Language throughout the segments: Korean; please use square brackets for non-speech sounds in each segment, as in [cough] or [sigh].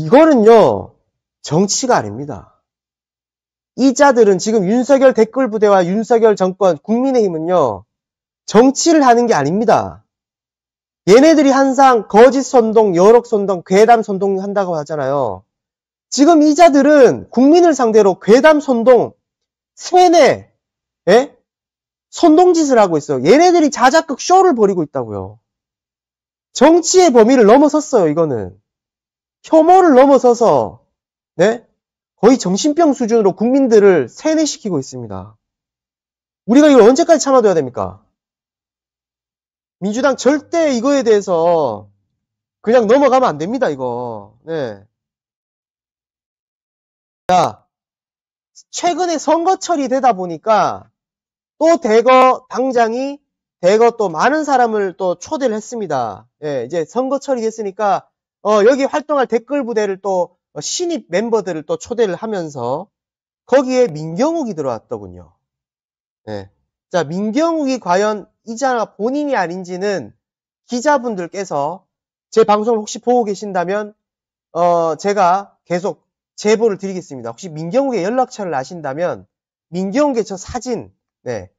이거는요, 정치가 아닙니다. 이 자들은 지금 윤석열 댓글 부대와 윤석열 정권, 국민의힘은요, 정치를 하는 게 아닙니다. 얘네들이 항상 거짓 선동, 여록 선동, 괴담 선동 한다고 하잖아요. 지금 이 자들은 국민을 상대로 괴담 선동, 세뇌, 예? 선동짓을 하고 있어요. 얘네들이 자작극 쇼를 벌이고 있다고요. 정치의 범위를 넘어섰어요, 이거는. 혐오를 넘어서서, 네? 거의 정신병 수준으로 국민들을 세뇌시키고 있습니다. 우리가 이걸 언제까지 참아둬야 됩니까? 민주당 절대 이거에 대해서 그냥 넘어가면 안 됩니다, 이거. 네. 자, 최근에 선거철이 되다 보니까 또 대거 당장이 대거 또 많은 사람을 또 초대를 했습니다. 예, 이제 선거철이 됐으니까 어, 여기 활동할 댓글 부대를 또 신입 멤버들을 또 초대를 하면서 거기에 민경욱이 들어왔더군요. 예. 자, 민경욱이 과연 이자가 본인이 아닌지는 기자분들께서 제 방송을 혹시 보고 계신다면 어, 제가 계속 제보를 드리겠습니다. 혹시 민경욱의 연락처를 아신다면 민경욱의 저 사진, 네,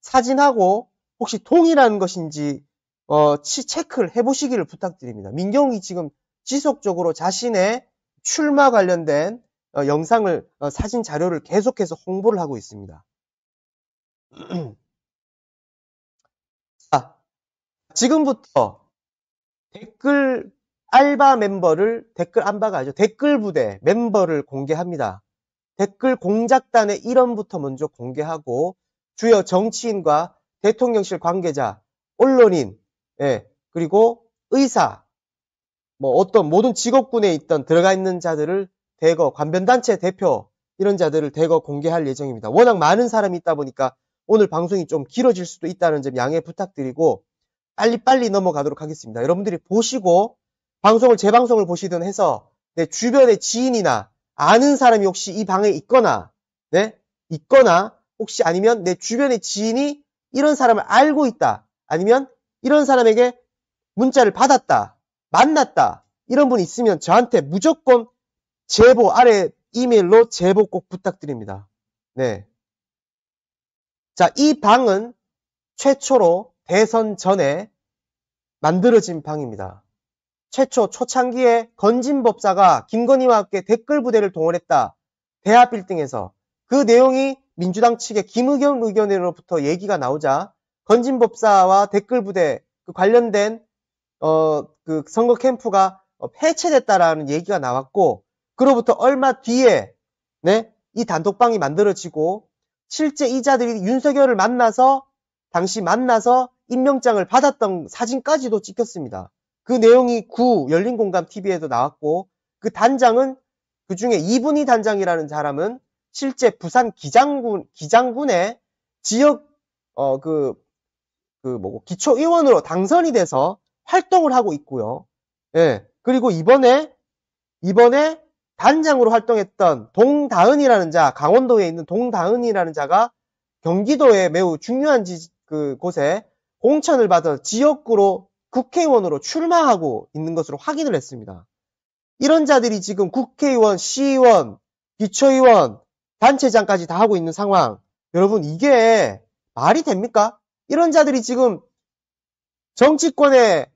사진하고 혹시 동일한 것인지 어, 체크를 해보시기를 부탁드립니다. 민경욱이 지금 지속적으로 자신의 출마 관련된 어, 영상을 어, 사진 자료를 계속해서 홍보를 하고 있습니다. [clears throat] 자, 지금부터 댓글 알바 멤버를 댓글 안바가 아니죠. 댓글 부대 멤버를 공개합니다. 댓글 공작단의 일원부터 먼저 공개하고 주요 정치인과 대통령실 관계자, 언론인, 예, 그리고 의사, 뭐 어떤 모든 직업군에 있던 들어가 있는 자들을 대거 관변단체 대표 이런 자들을 대거 공개할 예정입니다. 워낙 많은 사람이 있다 보니까 오늘 방송이 좀 길어질 수도 있다는 점 양해 부탁드리고 빨리빨리 넘어가도록 하겠습니다. 여러분들이 보시고 방송을 제 방송을 보시든 해서 내 주변의 지인이나 아는 사람이 혹시 이 방에 있거나 네 있거나 혹시 아니면 내 주변의 지인이 이런 사람을 알고 있다 아니면 이런 사람에게 문자를 받았다 만났다 이런 분 있으면 저한테 무조건 제보 아래 이메일로 제보 꼭 부탁드립니다. 네. 자, 이 방은 최초로 대선 전에 만들어진 방입니다. 최초 초창기에 건진법사가 김건희와 함께 댓글 부대를 동원했다. 대하 빌딩에서 그 내용이 민주당 측의 김의겸 의견으로부터 얘기가 나오자 건진법사와 댓글 부대 그 관련된 어, 그 선거 캠프가 폐쇄됐다라는 얘기가 나왔고 그로부터 얼마 뒤에 네, 이 단톡방이 만들어지고 실제 이자들이 윤석열을 만나서 당시 만나서 임명장을 받았던 사진까지도 찍혔습니다. 그 내용이 구 열린공감 TV에도 나왔고 그 단장은 그 중에 이분이 단장이라는 사람은 실제 부산 기장군 기장군의 지역 어 그그 그 뭐고 기초의원으로 당선이 돼서 활동을 하고 있고요. 예. 그리고 이번에 이번에 단장으로 활동했던 동다은이라는 자, 강원도에 있는 동다은이라는 자가 경기도에 매우 중요한 지, 그 곳에 공천을 받아 지역구로 국회의원으로 출마하고 있는 것으로 확인을 했습니다. 이런 자들이 지금 국회의원, 시의원, 기초의원, 단체장까지 다 하고 있는 상황. 여러분, 이게 말이 됩니까? 이런 자들이 지금 정치권에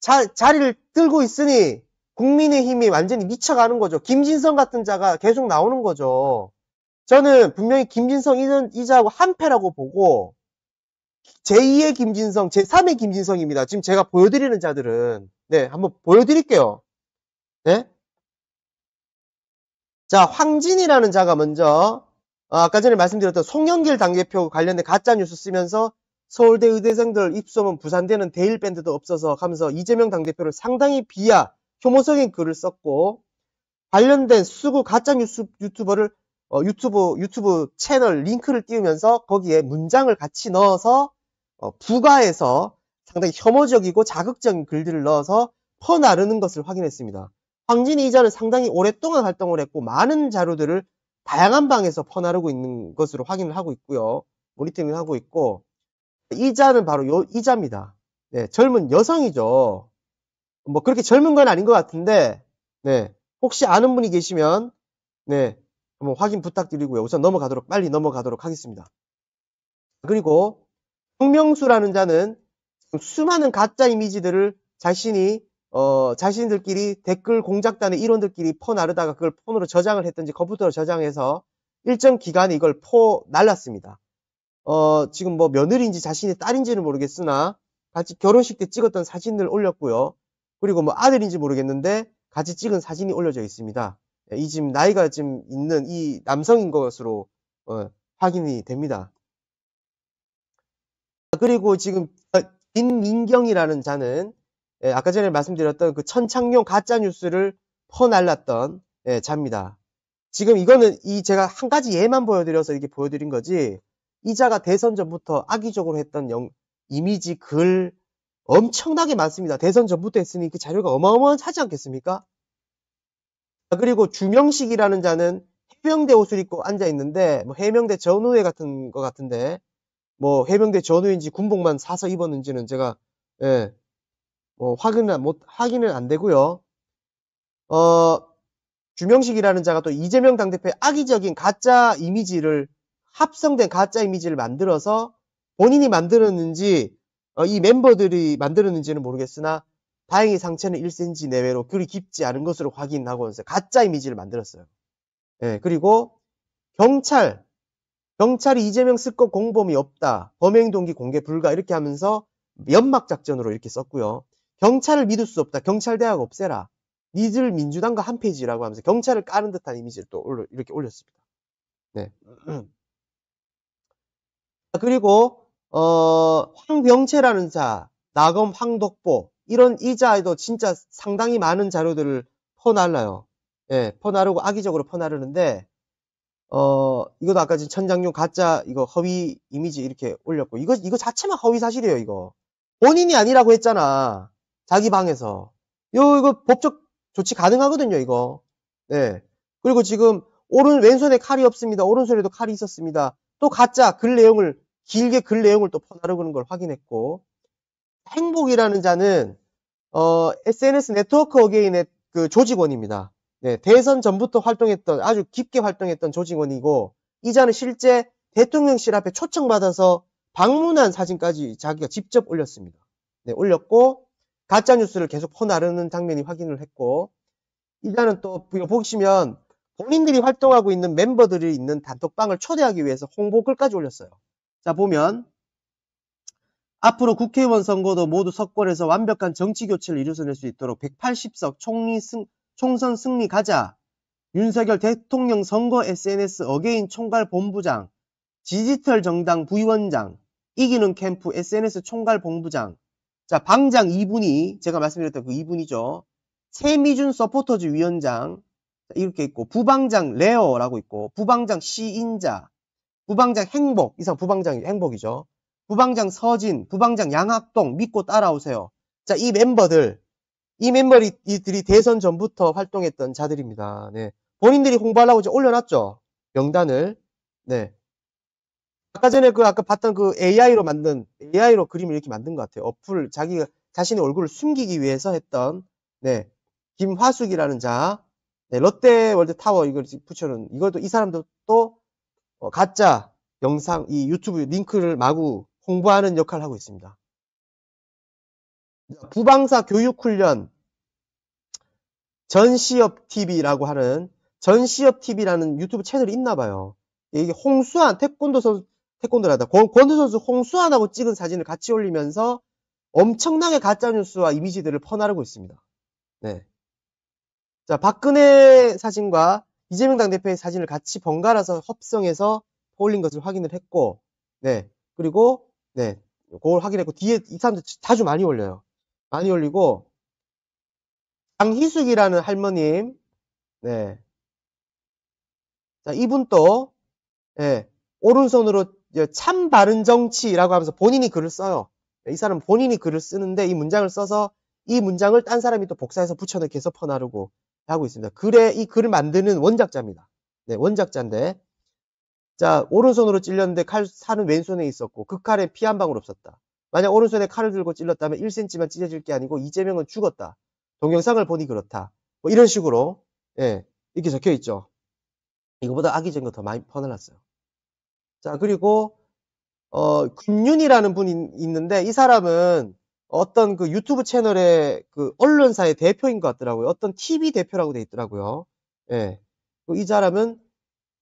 자, 자리를 들고 있으니 국민의힘이 완전히 미쳐가는 거죠. 김진성 같은 자가 계속 나오는 거죠. 저는 분명히 김진성 이자하고 한패라고 보고 제2의 김진성, 제3의 김진성입니다. 지금 제가 보여드리는 자들은 네 한번 보여드릴게요. 네. 자 황진이라는 자가 먼저 어, 아까 전에 말씀드렸던 송영길 당대표 관련된 가짜 뉴스 쓰면서 서울대 의대생들 입소문 부산대는 대일 밴드도 없어서 하면서 이재명 당대표를 상당히 비하, 혐오적인 글을 썼고 관련된 수구 가짜 뉴스 유튜버를 어, 유튜브 유튜브 채널 링크를 띄우면서 거기에 문장을 같이 넣어서 어, 부가해서 상당히 혐오적이고 자극적인 글들을 넣어서 퍼나르는 것을 확인했습니다. 황진이 이자는 상당히 오랫동안 활동을 했고 많은 자료들을 다양한 방에서 퍼나르고 있는 것으로 확인을 하고 있고요. 모니터링을 하고 있고 이 자는 바로 요 이 자입니다. 네, 젊은 여성이죠. 뭐 그렇게 젊은 건 아닌 것 같은데, 네, 혹시 아는 분이 계시면 네 한번 확인 부탁드리고요. 우선 넘어가도록 빨리 넘어가도록 하겠습니다. 그리고 홍명수라는 자는 수많은 가짜 이미지들을 자신이 어, 자신들끼리 댓글 공작단의 일원들끼리 퍼나르다가 그걸 폰으로 저장을 했든지 컴퓨터로 저장해서 일정 기간에 이걸 포 날랐습니다. 어, 지금 뭐 며느리인지 자신의 딸인지는 모르겠으나 같이 결혼식 때 찍었던 사진을 올렸고요. 그리고 뭐 아들인지 모르겠는데 같이 찍은 사진이 올려져 있습니다. 예, 이 지금 나이가 지금 있는 이 남성인 것으로 어, 확인이 됩니다. 그리고 지금 김민경이라는 자는 예, 아까 전에 말씀드렸던 그 천창용 가짜 뉴스를 퍼날랐던 예, 자입니다. 지금 이거는 이 제가 한 가지 예만 보여드려서 이렇게 보여드린 거지 이 자가 대선 전부터 악의적으로 했던 영, 이미지 글 엄청나게 많습니다. 대선 전부터 했으니 그 자료가 어마어마하지 않겠습니까? 그리고 주명식이라는 자는 해병대 옷을 입고 앉아 있는데 뭐 해병대 전우회 같은 것 같은데 뭐 해병대 전우인지 군복만 사서 입었는지는 제가 예, 뭐 확인은 못 확인은 안 되고요. 어 주명식이라는 자가 또 이재명 당대표의 악의적인 가짜 이미지를 합성된 가짜 이미지를 만들어서 본인이 만들었는지 어, 이 멤버들이 만들었는지는 모르겠으나 다행히 상처는 1cm 내외로 그리 깊지 않은 것으로 확인하고 가짜 이미지를 만들었어요. 예, 그리고 경찰 경찰이 이재명 쓸것 공범이 없다. 범행 동기 공개 불가 이렇게 하면서 연막 작전으로 이렇게 썼고요. 경찰을 믿을 수 없다. 경찰 대학 없애라. 니들 민주당과 한 페이지라고 하면서 경찰을 까는 듯한 이미지를 또 올려, 이렇게 올렸습니다. 네. 그리고 어, 황병채라는 자, 나검 황덕보 이런 이자에도 진짜 상당히 많은 자료들을 퍼날라요. 예, 퍼나르고 악의적으로 퍼나르는데 어, 이것도 아까 전 천장용 가짜 이거 허위 이미지 이렇게 올렸고 이거 이거 자체만 허위 사실이에요, 이거. 본인이 아니라고 했잖아. 자기 방에서. 요 이거 법적 조치 가능하거든요, 이거. 네. 그리고 지금 오른 왼손에 칼이 없습니다. 오른손에도 칼이 있었습니다. 또 가짜 글 내용을 길게 글 내용을 또 퍼나르는 걸 확인했고 행복이라는 자는 어, SNS 네트워크 어게인의 그 조직원입니다. 네, 대선 전부터 활동했던 아주 깊게 활동했던 조직원이고 이 자는 실제 대통령실 앞에 초청받아서 방문한 사진까지 자기가 직접 올렸습니다. 네, 올렸고 가짜 뉴스를 계속 퍼나르는 장면이 확인을 했고 이 자는 또 보시면 본인들이 활동하고 있는 멤버들이 있는 단톡방을 초대하기 위해서 홍보 글까지 올렸어요. 자, 보면 앞으로 국회의원 선거도 모두 석권해서 완벽한 정치 교체를 이루어낼 수 있도록 180석 총리 승, 총선 승리 가자. 윤석열 대통령 선거 SNS again 총괄 본부장, 디지털 정당 부위원장, 이기는 캠프 SNS 총괄 본부장. 자, 방장 2분이 제가 말씀드렸던 그 2분이죠. 세미준 서포터즈 위원장 이렇게 있고 부방장 레어라고 있고 부방장 시인자 부방장 행복, 이상 부방장이 행복이죠. 부방장 서진, 부방장 양학동 믿고 따라오세요. 자, 이 멤버들, 이 멤버들이 대선 전부터 활동했던 자들입니다. 네. 본인들이 홍보하려고 이제 올려놨죠. 명단을. 네. 아까 전에 그 아까 봤던 그 AI로 만든 AI로 그림을 이렇게 만든 것 같아요. 어플 자기가 자신의 얼굴을 숨기기 위해서 했던 네 김화숙이라는 자, 네, 롯데 월드 타워 이걸 붙여놓은 이것도 이 사람도 또 어, 가짜 영상, 이 유튜브 링크를 마구 홍보하는 역할을 하고 있습니다. 부방사 교육훈련 전시업 TV라고 하는 전시업 TV라는 유튜브 채널이 있나 봐요. 이게 홍수환 태권도 선수 태권도라다 권도 선수 홍수환하고 찍은 사진을 같이 올리면서 엄청나게 가짜 뉴스와 이미지들을 퍼나르고 있습니다. 네. 자, 박근혜 사진과 이재명 당대표의 사진을 같이 번갈아서 합성해서 올린 것을 확인을 했고, 네. 그리고, 네. 그걸 확인했고, 뒤에 이 사람들 자주 많이 올려요. 많이 올리고, 장희숙이라는 할머님, 네. 자, 이분 또, 네. 오른손으로 참 바른 정치라고 하면서 본인이 글을 써요. 이 사람은 본인이 글을 쓰는데 이 문장을 써서 이 문장을 딴 사람이 또 복사해서 붙여넣기 해서 퍼나르고 하고 있습니다. 글에 이 글을 만드는 원작자입니다. 네, 원작자인데 자 오른손으로 찔렸는데 칼 살은 왼손에 있었고 그 칼에 피 한 방울 없었다. 만약 오른손에 칼을 들고 찔렀다면 1cm만 찢어질 게 아니고 이재명은 죽었다. 동영상을 보니 그렇다. 뭐 이런 식으로 예, 이렇게 적혀 있죠. 이거보다 악의적인 거 더 많이 퍼내놨어요. 자, 그리고, 어, 금윤이라는 분이 있는데, 이 사람은 어떤 그 유튜브 채널의 그 언론사의 대표인 것 같더라고요. 어떤 TV 대표라고 돼 있더라고요. 예. 이 사람은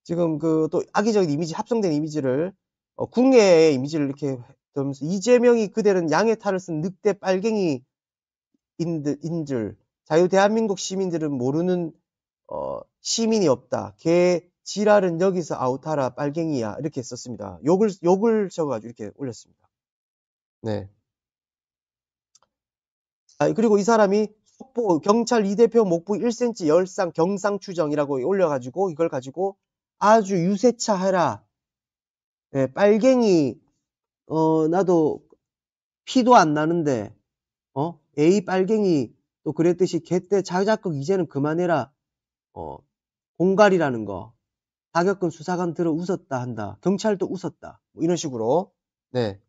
지금 그 또 악의적인 이미지, 합성된 이미지를, 어, 국내의 이미지를 이렇게 들면서 이재명이 그대는 양의 탈을 쓴 늑대 빨갱이 인 줄, 자유 대한민국 시민들은 모르는 어, 시민이 없다. 개 지랄은 여기서 아웃하라 빨갱이야 이렇게 썼습니다. 욕을 욕을 적어가지고 이렇게 올렸습니다. 네. 아, 그리고 이 사람이 속보 경찰 이 대표 목부 1cm 열상 경상 추정이라고 올려가지고 이걸 가지고 아주 유세차 해라. 네, 빨갱이 어 나도 피도 안 나는데 어 A 빨갱이 또 그랬듯이 개때 자작극 이제는 그만해라. 어 공갈이라는 거. 사격근 수사관 들어 웃었다 한다. 경찰도 웃었다. 뭐 이런 식으로 네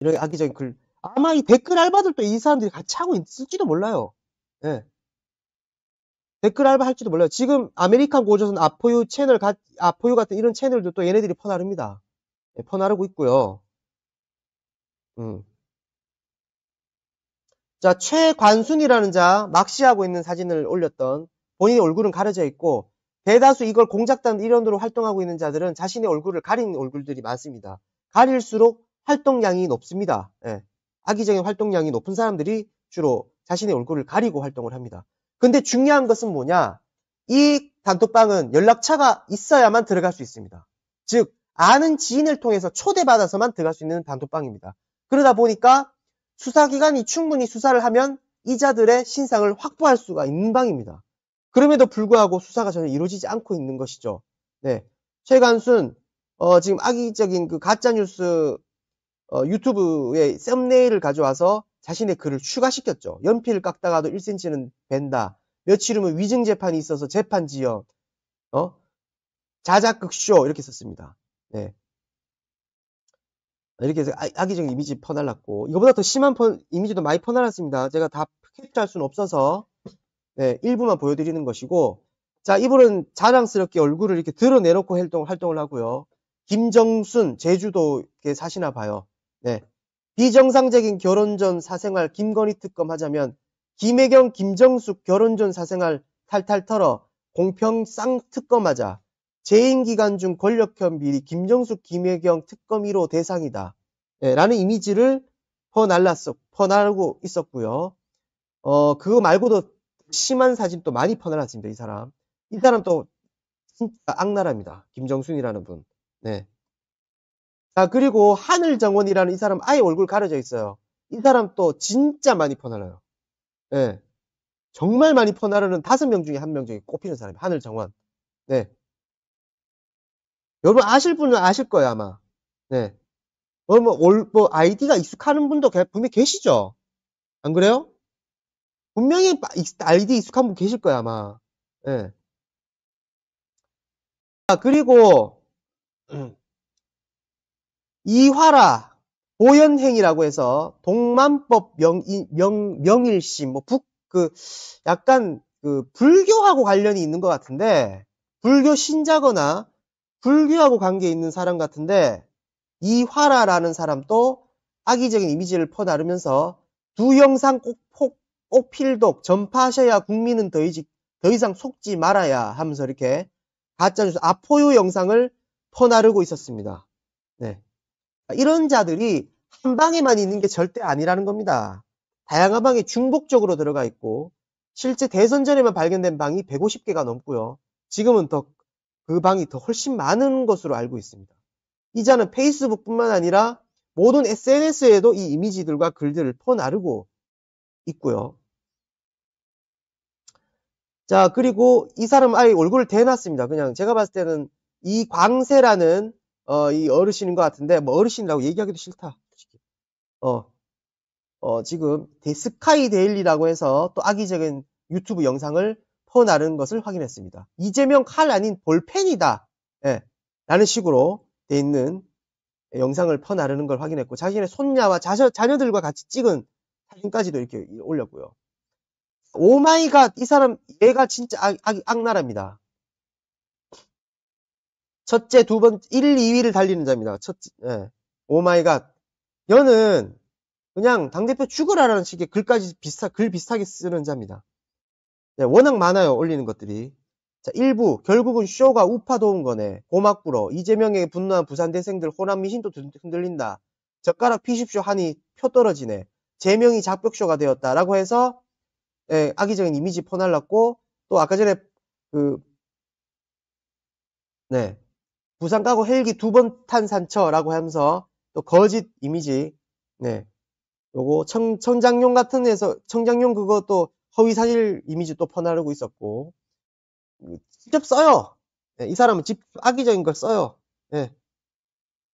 이런 악의적인 글 아마 이 댓글 알바들도 이 사람들이 같이 하고 있을지도 몰라요. 네. 댓글 알바 할지도 몰라요. 지금 아메리칸 고조선 아포유 채널, 아포유 같은 이런 채널들도 얘네들이 퍼나릅니다. 네, 퍼나르고 있고요. 음. 자, 최관순이라는 자, 낚시하고 있는 사진을 올렸던 본인의 얼굴은 가려져 있고, 대다수 이걸 공작단 일원으로 활동하고 있는 자들은 자신의 얼굴을 가린 얼굴들이 많습니다. 가릴수록 활동량이 높습니다. 예. 악의적인 활동량이 높은 사람들이 주로 자신의 얼굴을 가리고 활동을 합니다. 근데 중요한 것은 뭐냐? 이 단톡방은 연락처가 있어야만 들어갈 수 있습니다. 즉, 아는 지인을 통해서 초대받아서만 들어갈 수 있는 단톡방입니다. 그러다 보니까 수사기관이 충분히 수사를 하면 이자들의 신상을 확보할 수가 있는 방입니다. 그럼에도 불구하고 수사가 전혀 이루어지지 않고 있는 것이죠. 네. 최간순, 어, 지금 악의적인 그 가짜뉴스 어, 유튜브에 썸네일을 가져와서 자신의 글을 추가시켰죠. 연필을 깎다가도 1cm는 벤다. 며칠 후면 위증 재판이 있어서 재판 지연. 어? 자작극 쇼 이렇게 썼습니다. 네. 이렇게 해서 아, 악의적인 이미지 퍼날랐고 이거보다 더 심한 퍼, 이미지도 많이 퍼날랐습니다. 제가 다 캡처할 수는 없어서 네, 일부만 보여드리는 것이고 자 이분은 자랑스럽게 얼굴을 이렇게 드러내놓고 활동, 활동을 하고요. 김정순 제주도에 사시나 봐요. 네. 비정상적인 결혼 전 사생활 김건희 특검 하자면 김혜경 김정숙 결혼 전 사생활 탈탈 털어 공평 쌍 특검하자. 재임 기간 중 권력형 비리 김정숙 김혜경 특검 1호 대상이다. 네, 라는 이미지를 퍼날랐어 퍼나르고 있었고요. 어 그거 말고도 심한 사진 또 많이 퍼날랐습니다. 이 사람. 이 사람 또 진짜 악랄합니다. 김정순이라는 분. 네. 자, 그리고 하늘정원이라는 이 사람 아예 얼굴 가려져 있어요. 이 사람 또 진짜 많이. 예. 네. 정말 많이 퍼나르는 다섯 명 중에 한 명 중에 꼽히는 사람이 하늘정원. 네. 여러분 아실 분은 아실 거예요, 아마. 네. 뭐, 뭐, 올, 뭐, 아이디가 익숙하는 분도 분명히 계시죠? 안 그래요? 분명히 아이디 익숙한 분 계실 거예요, 아마. 예. 네. 아, 그리고, [clears throat] 이화라 보현행이라고 해서 동만법 명, 명, 명일심, 뭐 북, 그, 약간 그 불교하고 관련이 있는 것 같은데, 불교 신자거나 불교하고 관계 있는 사람 같은데, 이화라라는 사람도 악의적인 이미지를 퍼나르면서 두 영상 꼭, 꼭, 꼭 필독, 전파하셔야 국민은 더, 이지, 더 이상 속지 말아야 하면서 이렇게 가짜뉴스 아포유 영상을 퍼나르고 있었습니다. 네. 이런 자들이 한 방에만 있는 게 절대 아니라는 겁니다. 다양한 방에 중복적으로 들어가 있고 실제 대선 전에만 발견된 방이 150개가 넘고요. 지금은 더 그 방이 더 훨씬 많은 것으로 알고 있습니다. 이자는 페이스북뿐만 아니라 모든 SNS에도 이 이미지들과 글들을 퍼나르고 있고요. 자, 그리고 이 사람 아예 얼굴을 대놨습니다. 그냥 제가 봤을 때는 이 광세라는 어, 이 어르신인 것 같은데, 뭐 어르신이라고 얘기하기도 싫다. 어, 어, 지금 스카이 데일리라고 해서 또 악의적인 유튜브 영상을 퍼나른 것을 확인했습니다. 이재명 칼 아닌 볼펜이다. 예, 라는 식으로 돼 있는 영상을 퍼나르는 걸 확인했고, 자신의 손녀와 자녀, 자녀들과 같이 찍은 사진까지도 이렇게 올렸고요. oh my god 이 사람 얘가 진짜 악, 악, 악나라입니다. 첫째, 두 번, 1, 2위를 달리는 자입니다. 첫째, 예. oh my god. 여는 그냥 당대표 죽으라라는 식의 글까지 비슷하, 글 비슷하게 쓰는 자입니다. 네, 워낙 많아요, 올리는 것들이. 자, 1부. 결국은 쇼가 우파 도운 거네. 고막부러. 이재명에게 분노한 부산 대생들 호남 미신도 흔들린다. 젓가락 피십쇼 하니 표 떨어지네. 제명이 작벽쇼가 되었다. 라고 해서, 예, 악의적인 이미지 퍼날랐고, 또 아까 전에, 그, 네. 부산 가고 헬기 두 번 탄 산처라고 하면서 또 거짓 이미지. 네. 요거 청, 청장용 같은 데서 청장용 그것도 허위 사실 이미지 또 퍼나르고 있었고. 직접 써요. 네, 이 사람은 집 악의적인 걸 써요. 네.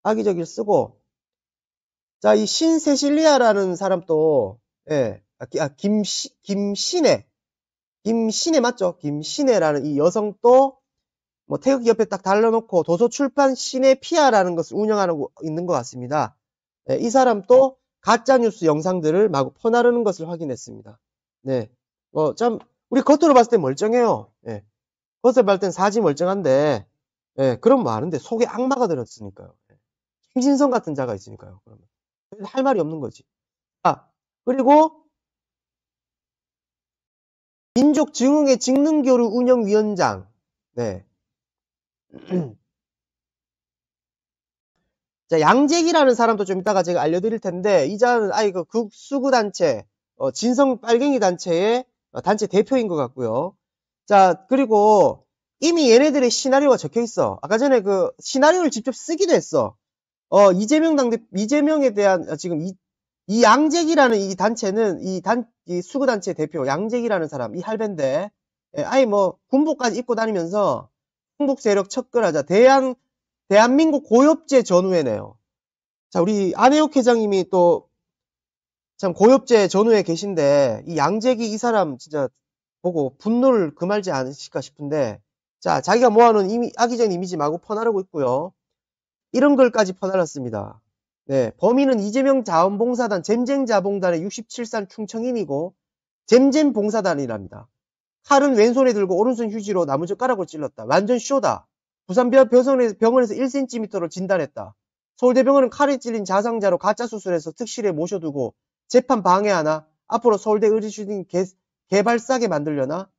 악의적인 쓰고. 자 이 신세실리아라는 사람 또 예, 아, 아, 김시, 김신혜. 김신혜 맞죠? 김신혜라는 이 여성 또 뭐 태극기 옆에 딱 달라놓고 도서출판 시네피아라는 것을 운영하고 있는 것 같습니다. 네, 이 사람 또 가짜뉴스 영상들을 마구 퍼나르는 것을 확인했습니다. 네. 어, 참, 우리 겉으로 봤을 때 멀쩡해요. 네. 겉으로 봤을 땐 사지 멀쩡한데, 네, 그럼 뭐하는데 속에 악마가 들었으니까요. 네. 김진성 같은 자가 있으니까요. 그러면. 할 말이 없는 거지. 아, 그리고 민족 증흥의 직능교류 운영위원장. 네. [clears throat] 자, 양재기라는 사람도 좀 이따가 제가 알려드릴 텐데, 이자는 아이 그 극수구단체, 어, 진성 빨갱이 단체의 어, 단체 대표인 것 같고요. 자, 그리고 이미 얘네들의 시나리오가 적혀 있어. 아까 전에 그 시나리오를 직접 쓰기도 했어. 어, 이재명 당대, 이재명에 대한, 어, 지금 이, 이 양재기라는 이 단체는 이 단, 이 수구단체 대표, 양재기라는 사람, 이 할배인데, 예, 아예 뭐 군복까지 입고 다니면서 한국 세력 척결하자. 대한, 대한민국 고엽제 전후회네요. 자, 우리 안혜옥 회장님이 또, 참 고엽제 전후에 계신데, 이 양재기 이 사람 진짜 보고 분노를 금할지 않으실까 싶은데, 자, 자기가 모아놓은 이미, 악의적인 이미지 마구 퍼나르고 있고요. 이런 글까지 퍼나랐습니다. 네, 범인은 이재명 자원봉사단 잼쟁자봉단의 67산 충청인이고, 잼잼봉사단이랍니다. 칼은 왼손에 들고 오른손 휴지로 나무젓가락을 찔렀다. 완전 쇼다. 부산병 병원에서 1cm로 진단했다. 서울대병원은 칼에 찔린 자상자로 가짜 수술해서 특실에 모셔두고 재판 방해하나? 앞으로 서울대 의료슈팅 개발사게 만들려나?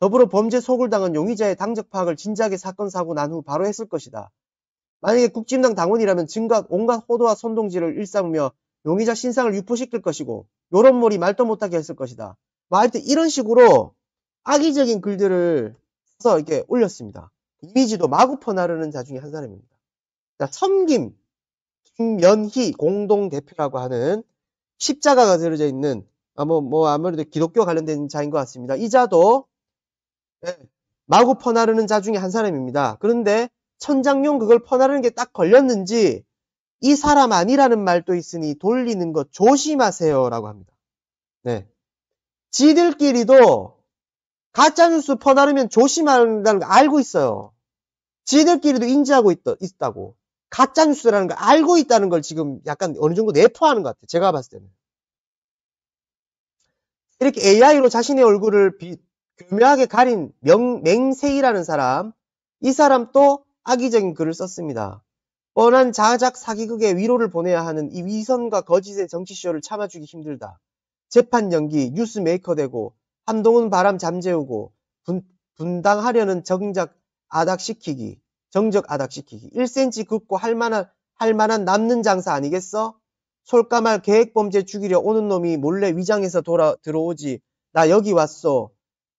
더불어 범죄 속을 당한 용의자의 당적 파악을 진지하게 사건 사고 난 후 바로 했을 것이다. 만약에 국진당 당원이라면 증각 온갖 호도와 선동질을 일삼으며 용의자 신상을 유포시킬 것이고 요런 몰이 말도 못하게 했을 것이다. 뭐 하여튼 이런 식으로 악의적인 글들을 써서 이렇게 올렸습니다. 이미지도 마구 퍼나르는 자 중에 한 사람입니다. 자, 첨김, 김연희 공동대표라고 하는 십자가가 들어져 있는, 아, 뭐, 뭐, 아무래도 기독교 관련된 자인 것 같습니다. 이 자도, 네, 마구 퍼나르는 자 중에 한 사람입니다. 그런데 천장용 그걸 퍼나르는 게 딱 걸렸는지, 이 사람 아니라는 말도 있으니 돌리는 것 조심하세요라고 합니다. 네. 지들끼리도 가짜뉴스 퍼나르면 조심한다는 거 알고 있어요. 지들끼리도 인지하고 있, 있다고. 가짜뉴스라는 걸 알고 있다는 걸 지금 약간 어느 정도 내포하는 것 같아요. 제가 봤을 때는. 이렇게 AI로 자신의 얼굴을 비, 교묘하게 가린 명, 맹세이라는 사람, 이 사람 또 악의적인 글을 썼습니다. 뻔한 자작 사기극에 위로를 보내야 하는 이 위선과 거짓의 정치쇼를 참아주기 힘들다. 재판 연기, 뉴스 메이커 되고 한동훈 바람 잠재우고 분, 분당하려는 정작 아닥시키기, 정적 아닥시키기. 1cm 긋고 할 만한, 할 만한 남는 장사 아니겠어? 솔까말 계획범죄 죽이려 오는 놈이 몰래 위장해서 돌아, 들어오지. 나 여기 왔어.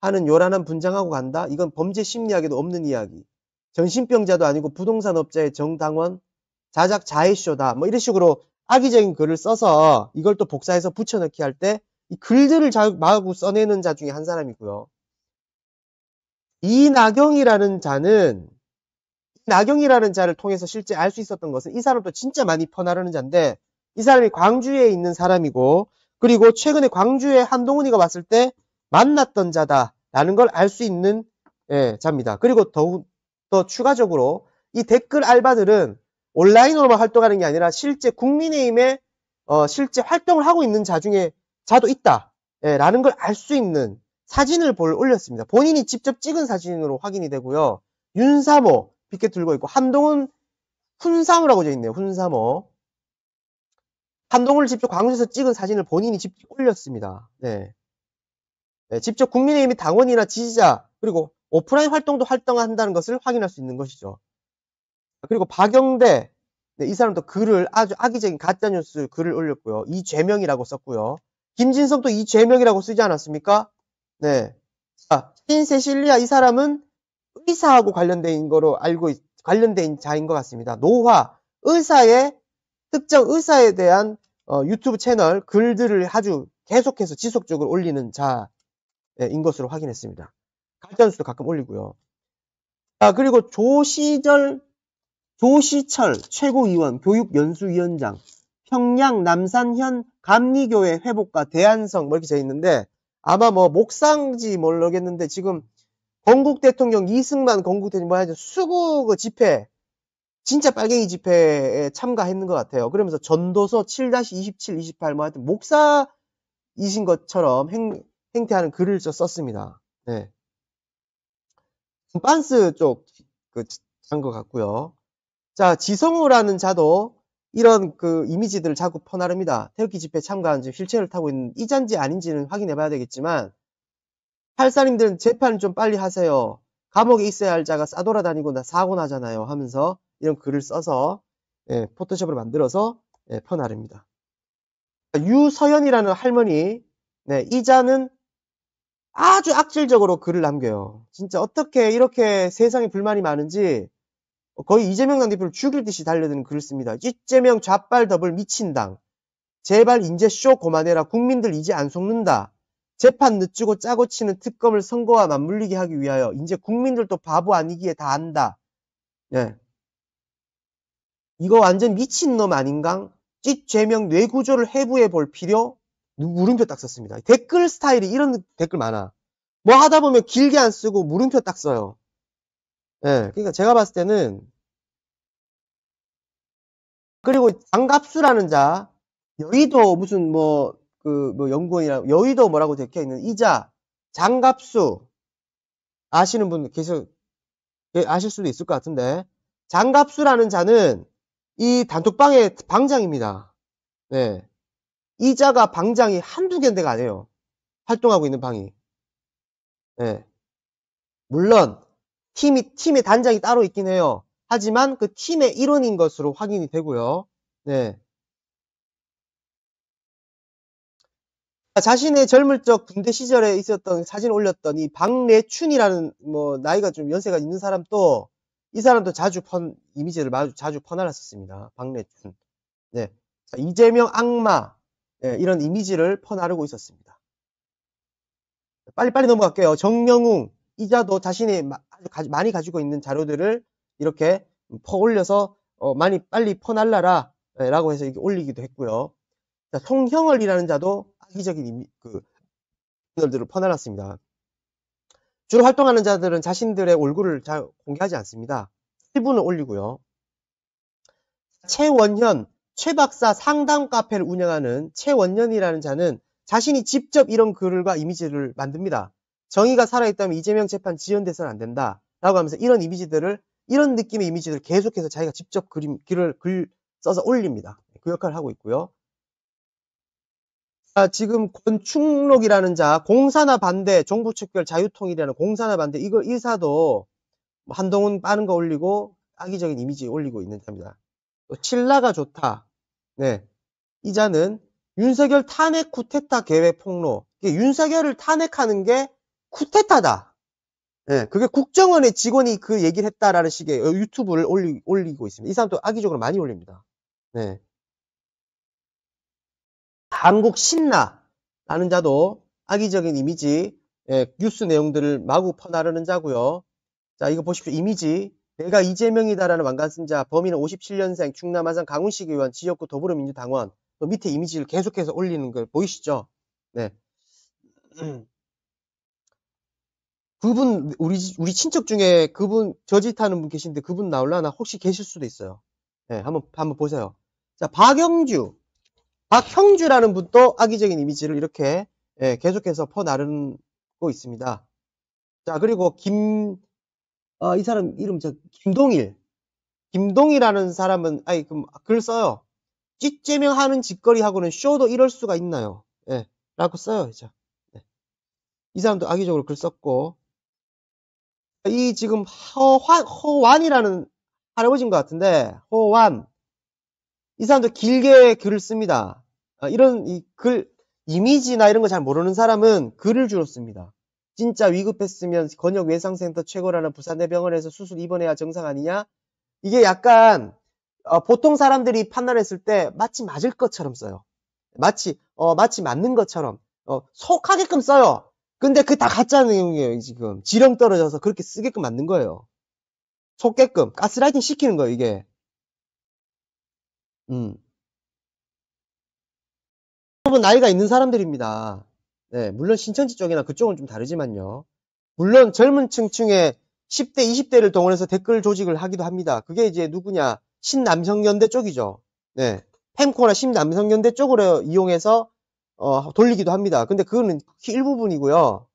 하는 요란한 분장하고 간다? 이건 범죄 심리학에도 없는 이야기. 정신병자도 아니고 부동산 업자의 정당원, 자작 자해쇼다. 뭐 이런 식으로 악의적인 글을 써서 이걸 또 복사해서 붙여넣기 할 때 이 글들을 마구 써내는 자 중에 한 사람이고요. 이나경이라는 자는 나경이라는 자를 통해서 실제 알 수 있었던 것은 이 사람도 진짜 많이 퍼나르는 자인데 이 사람이 광주에 있는 사람이고 그리고 최근에 광주에 한동훈이가 왔을 때 만났던 자다라는 걸 알 수 있는 예, 자입니다. 그리고 더욱 더 추가적으로 이 댓글 알바들은 온라인으로만 활동하는 게 아니라 실제 국민의힘에 어, 실제 활동을 하고 있는 자 중에 자도 있다. 예, 라는 걸 알 수 있는 사진을 볼 올렸습니다. 본인이 직접 찍은 사진으로 확인이 되고요. 윤사모 빗게 들고 있고 한동훈 훈사모라고 되어 있네요. 훈사모. 한동훈을 직접 광주에서 찍은 사진을 본인이 직접 올렸습니다. 네. 네, 직접 국민의힘 이 당원이나 지지자 그리고 오프라인 활동도 활동한다는 것을 확인할 수 있는 것이죠. 그리고 박영대 네, 이 사람도 글을 아주 악의적인 가짜뉴스 글을 올렸고요. 이죄명이라고 썼고요. 김진성도 이죄명이라고 쓰지 않았습니까? 네. 자, 신세실리아 이 사람은 의사하고 관련된 거로 알고 있, 관련된 자인 것 같습니다. 노화 의사의 특정 의사에 대한 어, 유튜브 채널 글들을 아주 계속해서 지속적으로 올리는 자인 것으로 확인했습니다. 가짜뉴스도 가끔 올리고요. 자, 그리고 조시절 조시철 최고위원 교육연수위원장 평양 남산현 감리교회 회복과 대한성 뭐 이렇게 돼 있는데 아마 뭐 목상지 모르겠는데 지금 건국 대통령 이승만 건국 대통령 뭐 하죠 수구 그 집회 진짜 빨갱이 집회에 참가했는 것 같아요. 그러면서 전도서 7-27, 28 뭐 하여튼 목사이신 것처럼 행, 행태하는 글을 썼습니다. 네. 빤스 쪽그잔것 같고요. 자, 지성우라는 자도 이런 그 이미지들을 자꾸 퍼나릅니다. 태극기 집회 참가한 지 휠체어를 타고 있는 이잔지 아닌지는 확인해 봐야 되겠지만 팔사님들은 재판 좀 빨리 하세요. 감옥에 있어야 할 자가 싸돌아다니고 나 사고 나잖아요 하면서 이런 글을 써서 예, 포토샵으로 만들어서 예, 퍼나릅니다. 유서연이라는 할머니 네, 이자는 아주 악질적으로 글을 남겨요. 진짜 어떻게 이렇게 세상에 불만이 많은지 거의 이재명 당대표를 죽일 듯이 달려드는 글을 씁니다. 이재명 좌빨 더블 미친 당. 제발 인제 쇼 고만해라. 국민들 이제 안 속는다. 재판 늦추고 짜고 치는 특검을 선거와 맞물리게 하기 위하여 이제 국민들도 바보 아니기에 다 안다. 예. 이거 완전 미친놈 아닌가? 찢죄명 뇌구조를 해부해 볼 필요? 물음표 딱 썼습니다. 댓글 스타일이 이런 댓글 많아. 뭐 하다 보면 길게 안 쓰고 물음표 딱 써요. 예, 그러니까 제가 봤을 때는 그리고 장갑수라는 자 여의도 무슨 뭐 그뭐 그 연구원이라 여의도 뭐라고 적혀 있는 이자 장갑수 아시는 분 계속 예, 아실 수도 있을 것 같은데 장갑수라는 자는 이 단톡방의 방장입니다. 네. 이자가 방장이 한두 개인데가 아니에요. 활동하고 있는 방이. 네. 물론 팀이 팀의 단장이 따로 있긴 해요. 하지만 그 팀의 일원인 것으로 확인이 되고요. 네. 자신의 젊을 적 군대 시절에 있었던 사진 올렸던 이 박래춘이라는 뭐 나이가 좀 연세가 있는 사람도 이 사람도 자주 펀 이미지를 자주 퍼나랐었습니다. 박래춘. 네. 자, 이재명 악마 네, 이런 이미지를 퍼나르고 있었습니다. 빨리빨리 넘어갈게요. 정영웅 이자도 자신이 많이 가지고 있는 자료들을 이렇게 퍼 올려서 어, 많이 빨리 퍼날라라 라고 해서 이렇게 올리기도 했고요. 자, 송형을이라는 자도 악의적인 그 패널들을 퍼날랐습니다. 주로 활동하는 자들은 자신들의 얼굴을 잘 공개하지 않습니다. 일부는 올리고요. 최원현, 최박사 상담 카페를 운영하는 최원현이라는 자는 자신이 직접 이런 글과 이미지를 만듭니다. 정의가 살아있다면 이재명 재판 지연돼서는 안 된다. 라고 하면서 이런 이미지들을, 이런 느낌의 이미지들을 계속해서 자기가 직접 그림, 글을, 글 써서 올립니다. 그 역할을 하고 있고요. 자, 지금 권충록이라는 자, 공산화 반대, 정부 측별 자유통일이라는 공산화 반대, 이걸 이사도 뭐 한동훈 빠는 거 올리고 악의적인 이미지 올리고 있는 자입니다. 또 칠라가 좋다. 네. 이 자는 윤석열 탄핵 쿠데타 계획 폭로. 윤석열을 탄핵하는 게 쿠데타다. 네, 그게 국정원의 직원이 그 얘기를 했다라는 식의 유튜브를 올리, 올리고 있습니다. 이 사람도 악의적으로 많이 올립니다. 네. 한국 신나라는 자도 악의적인 이미지, 예, 뉴스 내용들을 마구 퍼나르는 자고요. 자, 이거 보십시오. 이미지. 내가 이재명이다라는 왕관쓴자, 범인은 57년생 충남 아산 강훈식 의원, 지역구 더불어민주당원. 또 밑에 이미지를 계속해서 올리는 걸 보이시죠? 네. [clears throat] 그분 우리 우리 친척 중에 그분 저짓하는 분 계신데 그분 나올라나 혹시 계실 수도 있어요. 네, 한번 한번 보세요. 자, 박영주, 박형주라는 분도 악의적인 이미지를 이렇게 예, 계속해서 퍼 나르고 받고 있습니다. 자, 그리고 김, 어, 이 사람 이름 저 김동일. 김동일이라는 사람은 아이 그, 글 써요. 찌제명하는 짓거리하고는 쇼도 이럴 수가 있나요? 예, 라고 써요. 이제. 네. 이 사람도 악의적으로 글 썼고 이 지금 허환, 허완이라는 할아버지인 것 같은데 허완 이 사람도 길게 글을 씁니다. 어, 이런 이 글 이미지나 이런 거 잘 모르는 사람은 글을 주로 씁니다. 진짜 위급했으면 건역 외상센터 최고라는 부산대병원에서 수술 입원해야 정상 아니냐? 이게 약간 어, 보통 사람들이 판단했을 때 마치 맞을 것처럼 써요. 마치 어, 마치 맞는 것처럼 어, 속하게끔 써요. 근데 그다 가짜 내용이에요, 지금. 지령 떨어져서 그렇게 쓰게끔 만든 거예요. 속게끔. 가스라이팅 시키는 거예요, 이게. 음. 여러분, 나이가 있는 사람들입니다. 네, 물론 신천지 쪽이나 그쪽은 좀 다르지만요. 물론 젊은 층층에 10대, 20대를 동원해서 댓글 조직을 하기도 합니다. 그게 이제 누구냐? 신남성연대 쪽이죠. 네. 펜코나 신남성연대 쪽으로 이용해서 어, 돌리기도 합니다. 근데 그거는 일부분이고요.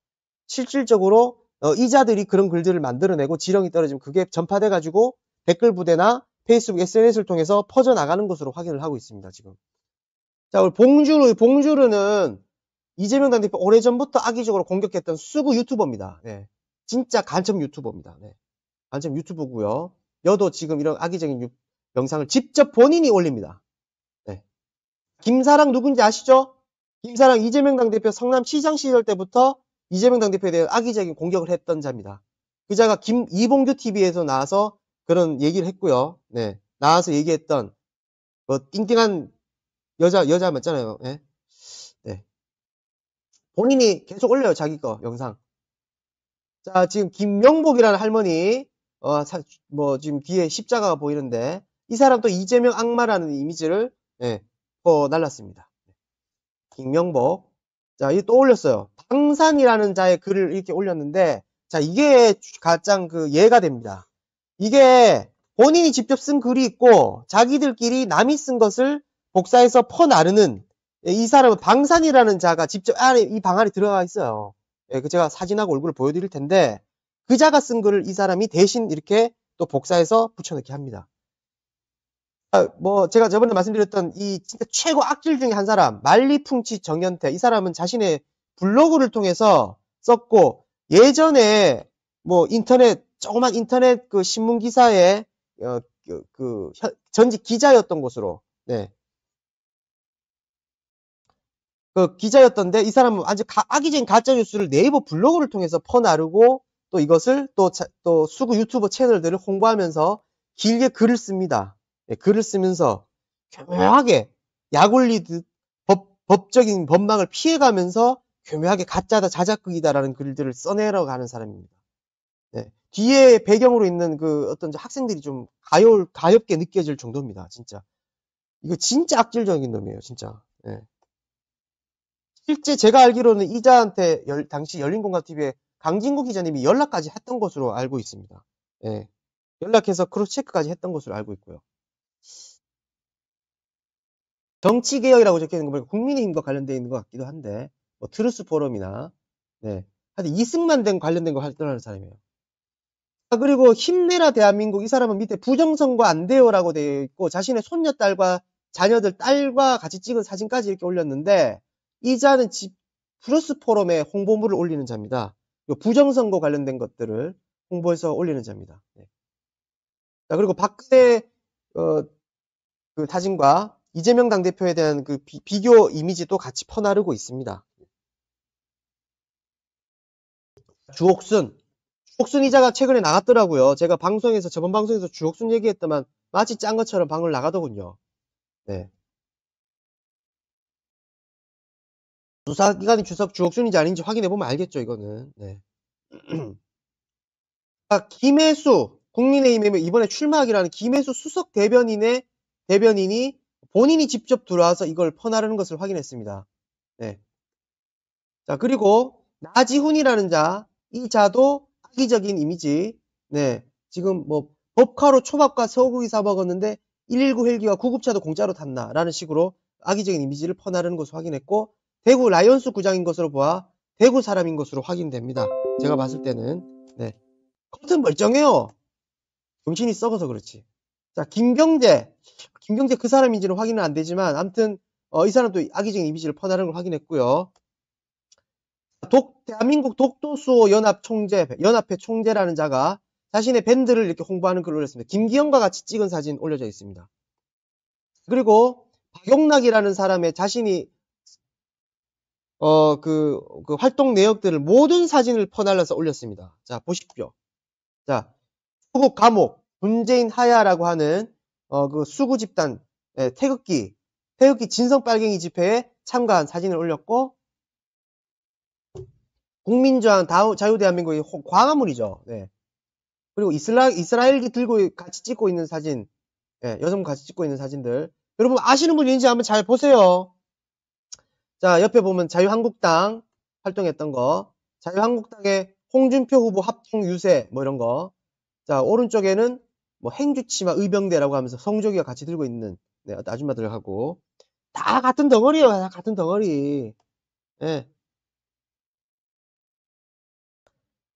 실질적으로 어, 이자들이 그런 글들을 만들어내고 지령이 떨어지면 그게 전파돼 가지고 댓글 부대나 페이스북 SNS를 통해서 퍼져 나가는 것으로 확인을 하고 있습니다. 지금. 자, 우리 봉주르 봉주르는 이재명 당대표 오래 전부터 악의적으로 공격했던 수구 유튜버입니다. 네. 진짜 간첩 유튜버입니다. 네. 간첩 유튜버고요. 여도 지금 이런 악의적인 유, 영상을 직접 본인이 올립니다. 네. 김사랑 누군지 아시죠? 김사랑 이재명 당대표 성남시장 시절 때부터 이재명 당대표에 대해 악의적인 공격을 했던 자입니다. 그 자가 김 이봉규 TV에서 나와서 그런 얘기를 했고요. 네. 나와서 얘기했던 뭐 띵띵한 여자 여자 맞잖아요. 네. 네. 본인이 계속 올려요 자기 거 영상. 자 지금 김명복이라는 할머니 어, 사, 뭐 지금 뒤에 십자가가 보이는데 이 사람도 이재명 악마라는 이미지를 네, 어, 날랐습니다. 김명복. 자, 이게 또 올렸어요. 방산이라는 자의 글을 이렇게 올렸는데, 자, 이게 가장 그 예가 됩니다. 이게 본인이 직접 쓴 글이 있고, 자기들끼리 남이 쓴 것을 복사해서 퍼 나르는 이 사람은 방산이라는 자가 직접 안에 이 방 안에 들어가 있어요. 예, 그 제가 사진하고 얼굴을 보여드릴 텐데, 그 자가 쓴 글을 이 사람이 대신 이렇게 또 복사해서 붙여넣기 합니다. 아, 뭐 제가 저번에 말씀드렸던 이 진짜 최고 악질 중에 한 사람 말리풍치 정연태 이 사람은 자신의 블로그를 통해서 썼고 예전에 뭐 인터넷 조그만 인터넷 그 신문 기사에 어, 그, 그 전직 기자였던 것으로 네. 그 기자였던데 이 사람은 아주 가, 악의적인 가짜 뉴스를 네이버 블로그를 통해서 퍼나르고 또 이것을 또, 자, 또 수구 유튜버 채널들을 홍보하면서 길게 글을 씁니다. 예, 글을 쓰면서 교묘하게 약 올리듯 법, 법적인 법망을 피해가면서 교묘하게 가짜다 자작극이다라는 글들을 써내려 가는 사람입니다. 네. 뒤에 배경으로 있는 그 어떤 학생들이 좀 가요, 가엽게 느껴질 정도입니다. 진짜. 이거 진짜 악질적인 놈이에요. 진짜. 네. 실제 제가 알기로는 이자한테 열, 당시 열린공감TV에 강진구 기자님이 연락까지 했던 것으로 알고 있습니다. 네. 연락해서 cross check까지 했던 것으로 알고 있고요. 정치개혁이라고 적혀 있는 거 보니까 국민의힘과 관련되어 있는 것 같기도 한데, 뭐, 트루스 포럼이나, 네. 하여튼 이승만 된 관련된 거 활동하는 사람이에요. 아, 그리고 힘내라 대한민국 이 사람은 밑에 부정선거 안 돼요라고 되어 있고 자신의 손녀딸과 자녀들 딸과 같이 찍은 사진까지 이렇게 올렸는데 이 자는 집 트루스 포럼에 홍보물을 올리는 자입니다. 부정선거 관련된 것들을 홍보해서 올리는 자입니다. 네. 자, 그리고 박근혜 어, 그 사진과 이재명 당대표에 대한 그 비, 비교 이미지도 같이 퍼나르고 있습니다. 주옥순. 주옥순 이자가 최근에 나갔더라고요. 제가 방송에서, 저번 방송에서 주옥순 얘기했더만 마치 짠 것처럼 방을 나가더군요. 네. 수사기관이 주석 주옥순인지 아닌지 확인해보면 알겠죠, 이거는. 네. [clears throat] 아, 김혜수, 국민의힘에 이번에 출마하기라는 김혜수 수석 대변인의 대변인이 본인이 직접 들어와서 이걸 퍼나르는 것을 확인했습니다. 네. 자, 그리고 나지훈이라는 자, 이 자도 악의적인 이미지. 네. 지금 뭐 법카로 초밥과 소고기 사 먹었는데 119 헬기와 구급차도 공짜로 탔나라는 식으로 악의적인 이미지를 퍼나르는 것을 확인했고 대구 라이온스 구장인 것으로 보아 대구 사람인 것으로 확인됩니다. 제가 봤을 때는. 네. 겉은 멀쩡해요. 정신이 썩어서 그렇지. 자, 김경재. 김경재 그 사람인지는 확인은 안 되지만, 아무튼, 어, 이 사람도 악의적인 이미지를 퍼나는 걸 확인했고요. 독, 대한민국 독도수호 연합 총재, 연합회 총재라는 자가 자신의 밴드를 이렇게 홍보하는 글을 올렸습니다. 김기영과 같이 찍은 사진 올려져 있습니다. 그리고 박용락이라는 사람의 자신이 어, 그, 그 활동 내역들을 모든 사진을 퍼날려서 올렸습니다. 자, 보십시오. 자, 수국 감옥, 문재인 하야라고 하는, 어, 그 수구 집단, 예, 태극기, 태극기 진성 빨갱이 집회에 참가한 사진을 올렸고, 국민저항 자유대한민국의 광화문이죠. 네. 그리고 이스라, 이스라엘기 들고 같이 찍고 있는 사진, 예, 여성 같이 찍고 있는 사진들. 여러분 아시는 분인지 한번 잘 보세요. 자, 옆에 보면 자유한국당 활동했던 거, 자유한국당의 홍준표 후보 합동 유세, 뭐 이런 거. 자, 오른쪽에는 뭐 행주치마 의병대라고 하면서 성조기가 같이 들고 있는 네, 아줌마들하고 다 같은 덩어리예요. 다 같은 덩어리. 예.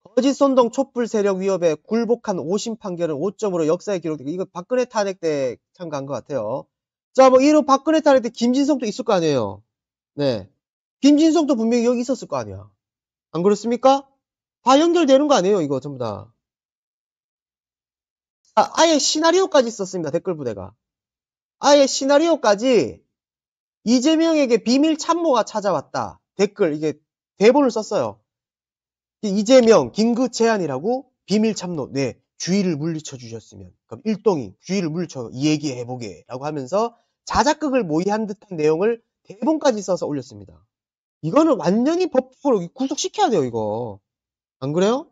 거짓 선동 촛불 세력 위협에 굴복한 5심 판결은 5점으로 역사에 기록되고 이거 박근혜 탄핵 때 참가한 것 같아요. 자, 뭐 이런 박근혜 탄핵 때 김진성도 있을 거 아니에요. 네. 김진성도 분명히 여기 있었을 거 아니야. 안 그렇습니까? 다 연결되는 거 아니에요, 이거 전부 다. 아, 아예 시나리오까지 썼습니다, 댓글 부대가. 아예 시나리오까지 이재명에게 비밀 참모가 찾아왔다. 댓글, 이게 대본을 썼어요. 이재명, 긴급 제안이라고 비밀 참모, 네, 주의를 물리쳐 주셨으면. 그럼 일동이 주의를 물리쳐 얘기해 보게. 라고 하면서 자작극을 모의한 듯한 내용을 대본까지 써서 올렸습니다. 이거는 완전히 법적으로 구속시켜야 돼요, 이거. 안 그래요?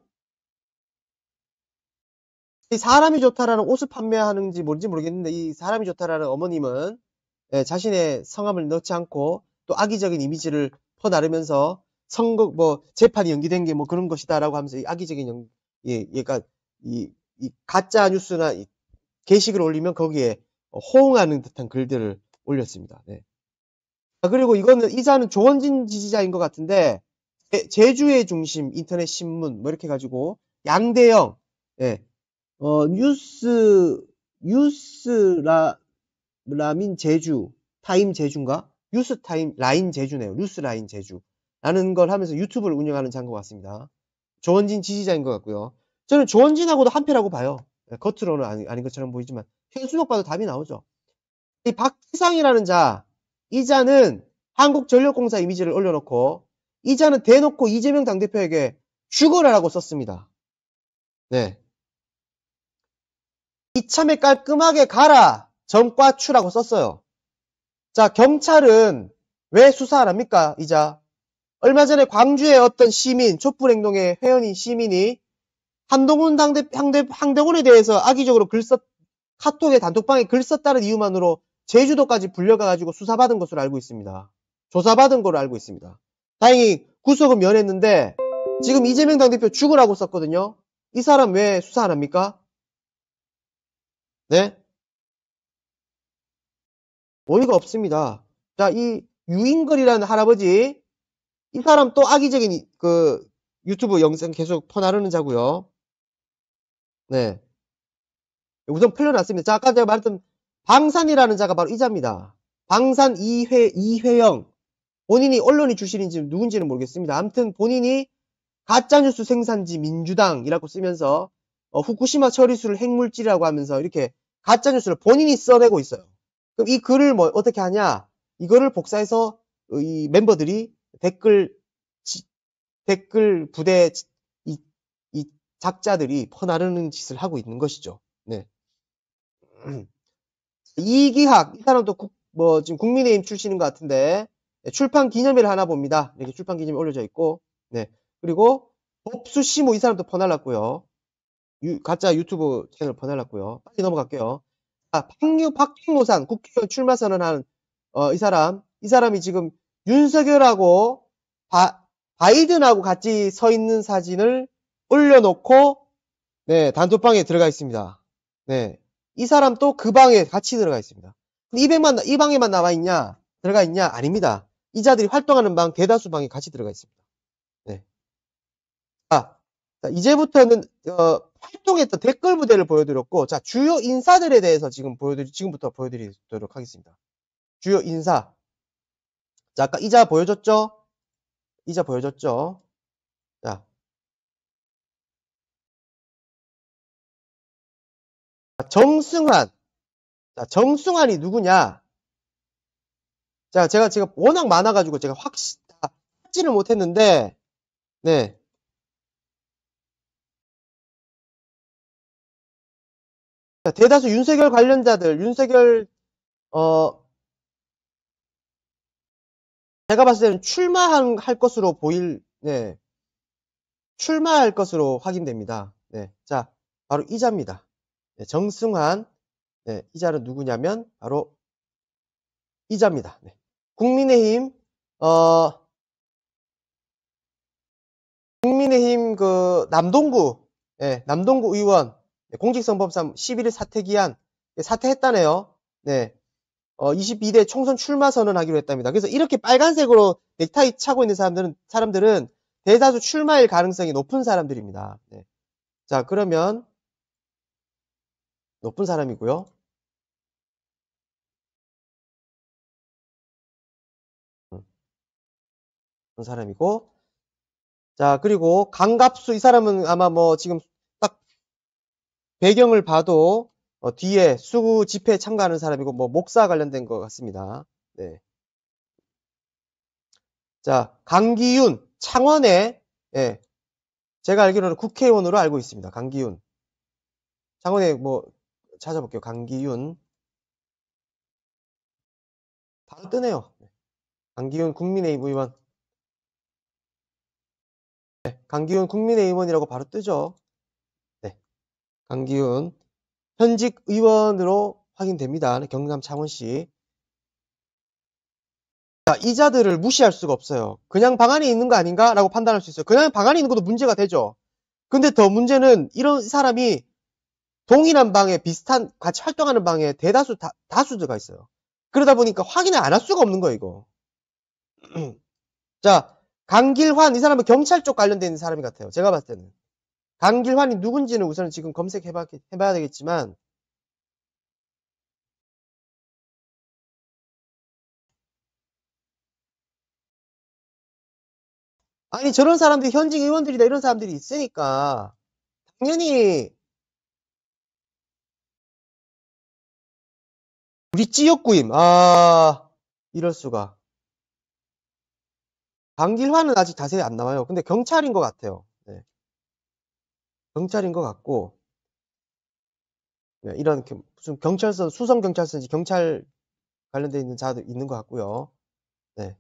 이 사람이 좋다라는 옷을 판매하는지 뭔지 모르겠는데 이 사람이 좋다라는 어머님은 예, 자신의 성함을 넣지 않고 또 악의적인 이미지를 퍼나르면서 선거 뭐 재판이 연기된 게 뭐 그런 것이다라고 하면서 이 악의적인 연, 예, 얘가 이, 이 가짜 뉴스나 이 게시글 올리면 거기에 호응하는 듯한 글들을 올렸습니다. 네. 아, 그리고 이거는 이자는 조원진 지지자인 것 같은데 제, 주의 중심 인터넷 신문 뭐 이렇게 가지고 양대영 예. 어, 뉴스 뉴스라 라민 제주 타임 제주인가? 뉴스 타임 라인 제주네요. 뉴스 라인 제주 라는 걸 하면서 유튜브를 운영하는 자인 것 같습니다. 조원진 지지자인 것 같고요. 저는 조원진하고도 한패라고 봐요. 예, 겉으로는 아니, 아닌 것처럼 보이지만 현수막 봐도 답이 나오죠. 이 박지상이라는 자 이 자는 한국전력공사 이미지를 올려놓고 이 자는 대놓고 이재명 당대표에게 죽어라라고 썼습니다. 네. 이참에 깔끔하게 가라 정과추라고 썼어요. 자 경찰은 왜 수사 안 합니까 이자? 얼마 전에 광주의 어떤 시민 촛불행동의 회원인 시민이 한동훈 당대, 향대, 황대훈에 대해서 악의적으로 글 썼, 카톡에 단톡방에 글 썼다는 이유만으로 제주도까지 불려가가지고 수사받은 것으로 알고 있습니다. 조사받은 걸로 알고 있습니다. 다행히 구속은 면했는데 지금 이재명 당대표 죽으라고 썼거든요. 이 사람 왜 수사 안 합니까? 네? 어이가 없습니다. 자, 이 유인걸이라는 할아버지 이 사람 또 악의적인 그 유튜브 영상 계속 퍼나르는 자고요. 네. 우선 풀려났습니다. 자, 아까 제가 말했던 방산이라는 자가 바로 이 자입니다. 방산 이회, 이회영. 본인이 언론이 출신인지 누군지는 모르겠습니다. 아무튼 본인이 가짜뉴스 생산지 민주당이라고 쓰면서 어, 후쿠시마 처리수를 핵물질이라고 하면서 이렇게 가짜 뉴스를 본인이 써내고 있어요. 그럼 이 글을 뭐 어떻게 하냐? 이거를 복사해서 이 멤버들이 댓글 지, 댓글 부대 이, 이 작자들이 퍼나르는 짓을 하고 있는 것이죠. 네. 이기학 [clears throat] 이 사람도 국, 뭐 지금 국민의힘 출신인 것 같은데 네, 출판 기념일 하나 봅니다. 이렇게 출판 기념일 올려져 있고 네 그리고 법수 시모 이 사람도 퍼날랐고요. 유, 가짜 유튜브 채널 퍼날랐고요. 빨리 넘어갈게요. 아, 박유 박경노산 국회의원 출마 선언한 어, 이 사람 이 사람이 지금 윤석열하고 바, 바이든하고 같이 서 있는 사진을 올려놓고 네 단톡방에 들어가 있습니다. 네 이 사람 또 그 방에 같이 들어가 있습니다. 이, 방만, 이 방에만 나와 있냐? 들어가 있냐? 아닙니다. 이 자들이 활동하는 방 대다수 방에 같이 들어가 있습니다. 자, 이제부터는 어, 활동했던 댓글 부대를 보여드렸고, 자 주요 인사들에 대해서 지금 보여드리 지금부터 보여드리도록 하겠습니다. 주요 인사. 자, 아까 이자 보여줬죠? 이자 보여줬죠? 자, 정승환. 자, 정승환이 누구냐? 자, 제가 지금 워낙 많아가지고 제가 다 찾지를 못했는데, 네. 자, 대다수 윤석열 관련자들, 윤석열, 어, 제가 봤을 때는 출마할 것으로 보일, 네. 출마할 것으로 확인됩니다. 네. 자, 바로 이자입니다. 네, 정승환. 네, 이자는 누구냐면, 바로 이자입니다. 네. 국민의힘, 어, 국민의힘 그 남동구, 예, 남동구 의원 네, 공직선거법상 11일 사퇴 기한 네, 사퇴했다네요. 네. 어, 22대 총선 출마 선언하기로 했답니다. 그래서 이렇게 빨간색으로 넥타이 차고 있는 사람들은 사람들은 대다수 출마일 가능성이 높은 사람들입니다. 네. 자, 그러면 높은 사람이고요. 음. 사람이고 자, 그리고 강갑수 이 사람은 아마 뭐 지금 딱 배경을 봐도 어, 뒤에 수구 집회에 참가하는 사람이고 뭐 목사 관련된 것 같습니다. 네. 자, 강기윤 창원에 예. 제가 알기로는 국회의원으로 알고 있습니다. 강기윤. 창원에 뭐 찾아볼게요. 강기윤. 바로 뜨네요. 네. 강기윤 국민의힘 의원. 네, 강기훈 국민의힘원이라고 바로 뜨죠. 네, 강기훈 현직 의원으로 확인됩니다. 경남 창원시. 자, 이자들을 무시할 수가 없어요. 그냥 방안이 있는 거 아닌가? 라고 판단할 수 있어요. 그냥 방안이 있는 것도 문제가 되죠. 근데 더 문제는 이런 사람이 동일한 방에 비슷한 같이 활동하는 방에 대다수 다, 다수 들어가 있어요. 그러다 보니까 확인을 안 할 수가 없는 거예요, 이거. [clears throat] 자, 강길환 이 사람은 경찰 쪽 관련된 사람이 같아요. 제가 봤을 때는. 강길환이 누군지는 우선 지금 검색해봐, 해봐야 되겠지만 아니 저런 사람들이 현직 의원들이나 이런 사람들이 있으니까 당연히 우리 찌역구임 아 이럴 수가 강길환은 아직 자세히 안 나와요. 근데 경찰인 것 같아요. 네. 경찰인 것 같고 네, 이런 무슨 경찰서 수성 경찰서인지 경찰 관련돼 있는 자도 있는 것 같고요. 네.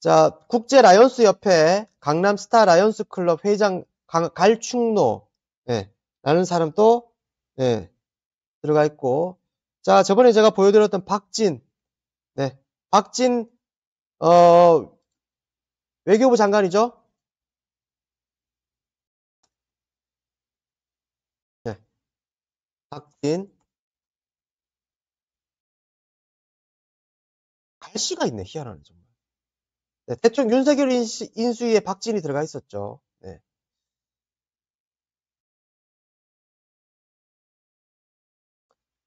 자 국제 라이언스 협회 강남 스타 라이언스 클럽 회장 강, 갈충노 네, 라는 사람 도 네, 들어가 있고 자 저번에 제가 보여드렸던 박진 네 박진 어, 외교부 장관이죠? 박진. 갈씨가 있네, 희한하네, 정말. 네, 대충 윤석열 인수, 인수위에 박진이 들어가 있었죠. 네.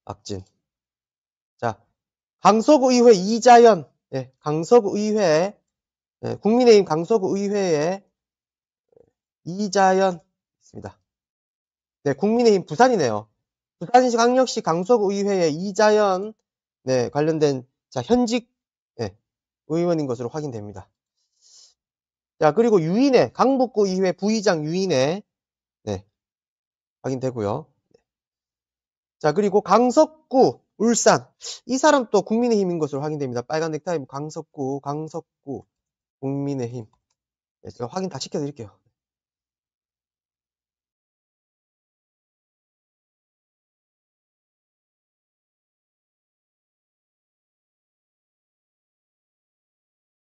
박진. 자, 강서구 의회 이자연. 예, 강서구 의회, 예, 국민의힘 강서구 의회에 이자연 있습니다. 네, 국민의힘 부산이네요. 부산시 강력시 강서구 의회에 이자연 네, 관련된 자, 현직 네, 의원인 것으로 확인됩니다. 자, 그리고 유인회 강북구 의회 부의장 유인회 네, 확인되고요. 자, 그리고 강석구 울산. 이 사람 또 국민의힘인 것으로 확인됩니다. 빨간 넥타이 강석구, 강석구, 국민의힘. 네, 제가 확인 다 시켜드릴게요.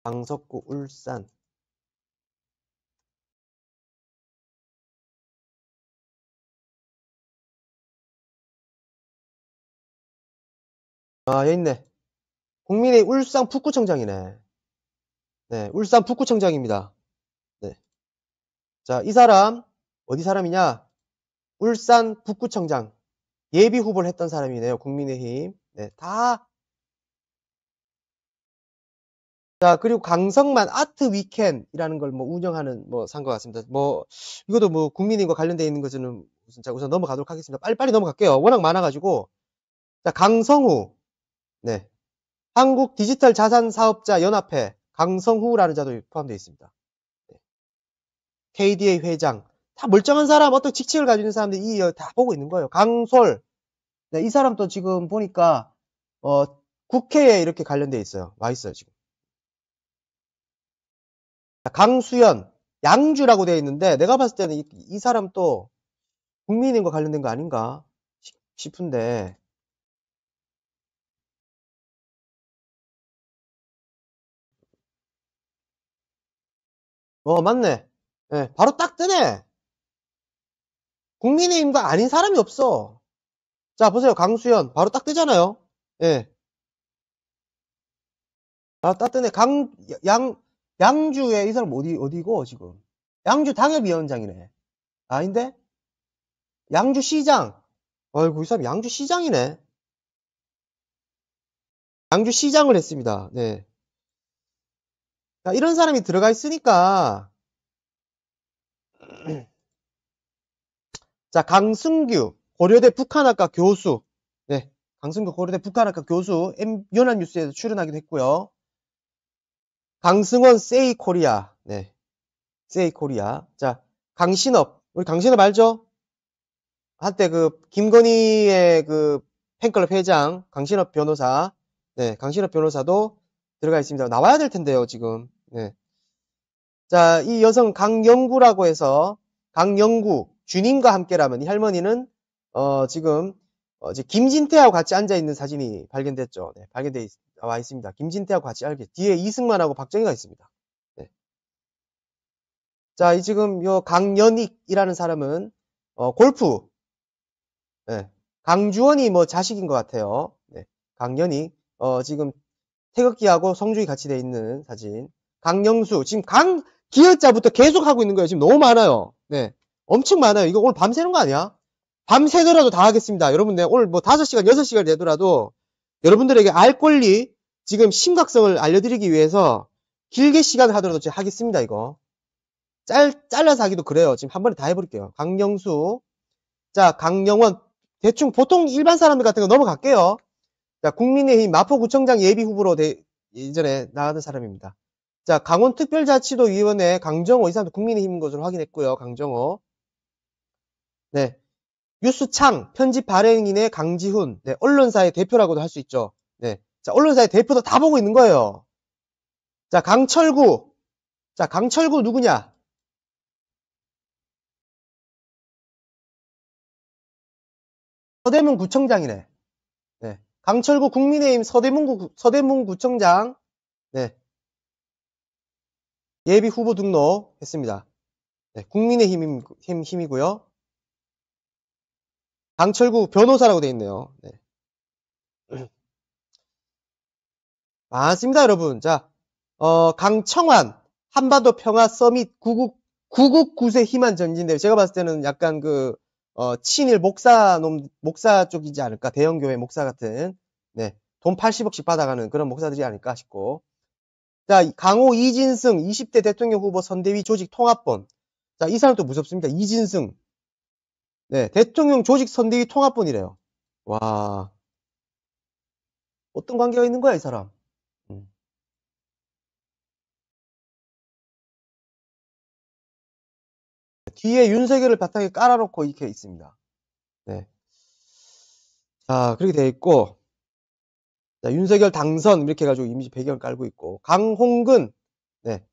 강석구, 울산. 아, 여기 있네. 국민의 울산 북구청장이네. 네, 울산 북구청장입니다. 네. 자, 이 사람, 어디 사람이냐? 울산 북구청장 예비 후보를 했던 사람이네요. 국민의힘. 네, 다. 자, 그리고 강성만 아트 위켄이라는 걸 뭐 운영하는 뭐 산 것 같습니다. 뭐, 이것도 뭐 국민의힘과 관련되어 있는 것은 진짜 우선 넘어가도록 하겠습니다. 빨리빨리 넘어갈게요. 워낙 많아가지고. 자, 강성우. 네. 한국 디지털 자산 사업자 연합회 강성후라는 자도 포함되어 있습니다. 네. KDA 회장. 다 멀쩡한 사람, 어떤 직책을 가지고 있는 사람들이 이, 다 보고 있는 거예요. 강솔. 네, 이 사람도 지금 보니까, 어, 국회에 이렇게 관련되어 있어요. 와 있어요, 지금. 강수연, 양주라고 되어 있는데, 내가 봤을 때는 이, 이 사람 또 국민인과 관련된 거 아닌가 싶은데, 어, 맞네. 네, 바로 딱 뜨네. 국민의힘과 아닌 사람이 없어. 자, 보세요. 강수현. 바로 딱 뜨잖아요. 예. 아, 딱 뜨네. 강, 양, 양주에 이 사람 어디, 어디고, 지금? 양주 당협위원장이네. 아닌데? 양주 시장. 어이구, 이 사람 양주 시장이네. 양주 시장을 했습니다. 네. 자, 이런 사람이 들어가 있으니까, [clears throat] 자, 강승규, 고려대 북한학과 교수. 네. 강승규 고려대 북한학과 교수, 연합뉴스에서 출연하기도 했고요. 강승원 세이 코리아. 네. 세이 코리아. 자, 강신업. 우리 강신업 알죠? 한때 그, 김건희의 그 팬클럽 회장, 강신업 변호사. 네. 강신업 변호사도 들어가 있습니다. 나와야 될 텐데요, 지금. 네. 자, 이 여성 강영구라고 해서 강영구 주님과 함께라면 이 할머니는 어, 지금 어, 이제 김진태하고 같이 앉아 있는 사진이 발견됐죠. 네, 발견돼 있, 와 있습니다. 김진태하고 같이 알게 뒤에 이승만하고 박정희가 있습니다. 네. 자, 이 지금 요 강연익이라는 사람은 어, 골프 네. 강주원이 뭐 자식인 것 같아요. 네. 강연익 어, 지금 태극기하고 성주이 같이 돼 있는 사진. 강영수 지금 강 기어자부터 계속 하고 있는 거예요. 지금 너무 많아요. 네. 엄청 많아요. 이거 오늘 밤새는 거 아니야? 밤새더라도 다 하겠습니다. 여러분, 네, 오늘 뭐 5시간, 6시간 되더라도 여러분들에게 알 권리, 지금 심각성을 알려드리기 위해서 길게 시간 하더라도 제가 하겠습니다, 이거. 짤, 잘라서 하기도 그래요. 지금 한 번에 다 해볼게요. 강영수. 자, 강영원. 대충 보통 일반 사람들 같은 거 넘어갈게요. 자, 국민의힘 마포구청장 예비 후보로 대, 예전에 나가던 사람입니다. 자, 강원특별자치도위원회 강정호 이 사람도 국민의힘인 것으로 확인했고요. 강정호. 네. 뉴스창 편집 발행인의 강지훈. 네, 언론사의 대표라고도 할 수 있죠. 네. 자, 언론사의 대표도 다 보고 있는 거예요. 자, 강철구. 자, 강철구 누구냐? 서대문 구청장이네. 네. 강철구 국민의힘 서대문, 서대문 구청장. 네. 예비 후보 등록했습니다. 네, 국민의힘 힘이고요. 강철구 변호사라고 되어 있네요. 네. [clears throat] 많습니다, 여러분. 자, 어, 강청환 한반도 평화 서밋 구국 구국 구세 희망 전진대회. 제가 봤을 때는 약간 그 어, 친일 목사 놈 목사 쪽이지 않을까? 대형 교회 목사 같은 네. 돈 80억씩 받아가는 그런 목사들이 아닐까 싶고. 자, 강호 이진승 20대 대통령 후보 선대위 조직 통합본. 자, 이 사람도 무섭습니다. 이진승. 네, 대통령 조직 선대위 통합본이래요. 와. 어떤 관계가 있는 거야, 이 사람? 음. 뒤에 윤석열을 바탕에 깔아놓고 이렇게 있습니다. 네. 자, 그렇게 되어 있고, 자, 윤석열 당선 이렇게 해가지고 이미지 배경을 깔고 있고 강홍근 네,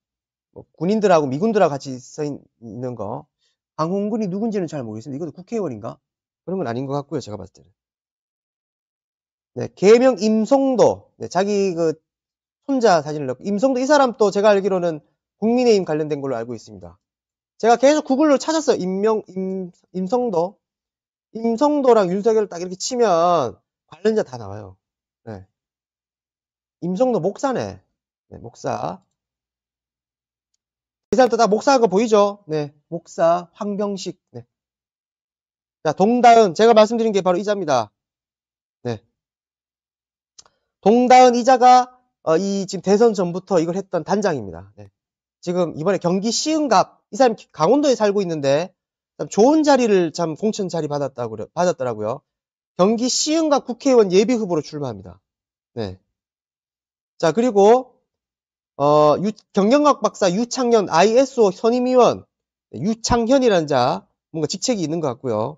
뭐 군인들하고 미군들하고 같이 써 있는 거 강홍근이 누군지는 잘 모르겠습니다. 이것도 국회의원인가? 그런 건 아닌 것 같고요. 제가 봤을 때는. 네, 개명 임성도 네, 자기 그 손자 사진을 넣고 임성도 이 사람 또 제가 알기로는 국민의힘 관련된 걸로 알고 있습니다. 제가 계속 구글로 찾았어요. 임명 임 임성도 임성도랑 윤석열 딱 이렇게 치면 관련자 다 나와요. 네. 임성도 목사네. 네, 목사. 이 사람 다 목사한 거 보이죠? 네. 목사 황병식. 네. 자, 동다은. 제가 말씀드린 게 바로 이자입니다. 네. 동다은 이자가 어, 이 지금 대선 전부터 이걸 했던 단장입니다. 네. 지금 이번에 경기 시흥갑 이 사람 강원도에 살고 있는데 참 좋은 자리를 참 공천 자리 받았다고 받았더라고요. 경기 시흥갑 국회의원 예비 후보로 출마합니다. 네. 자 그리고 어, 유, 경영학 박사 유창현 ISO 선임위원 유창현이라는 자 뭔가 직책이 있는 것 같고요.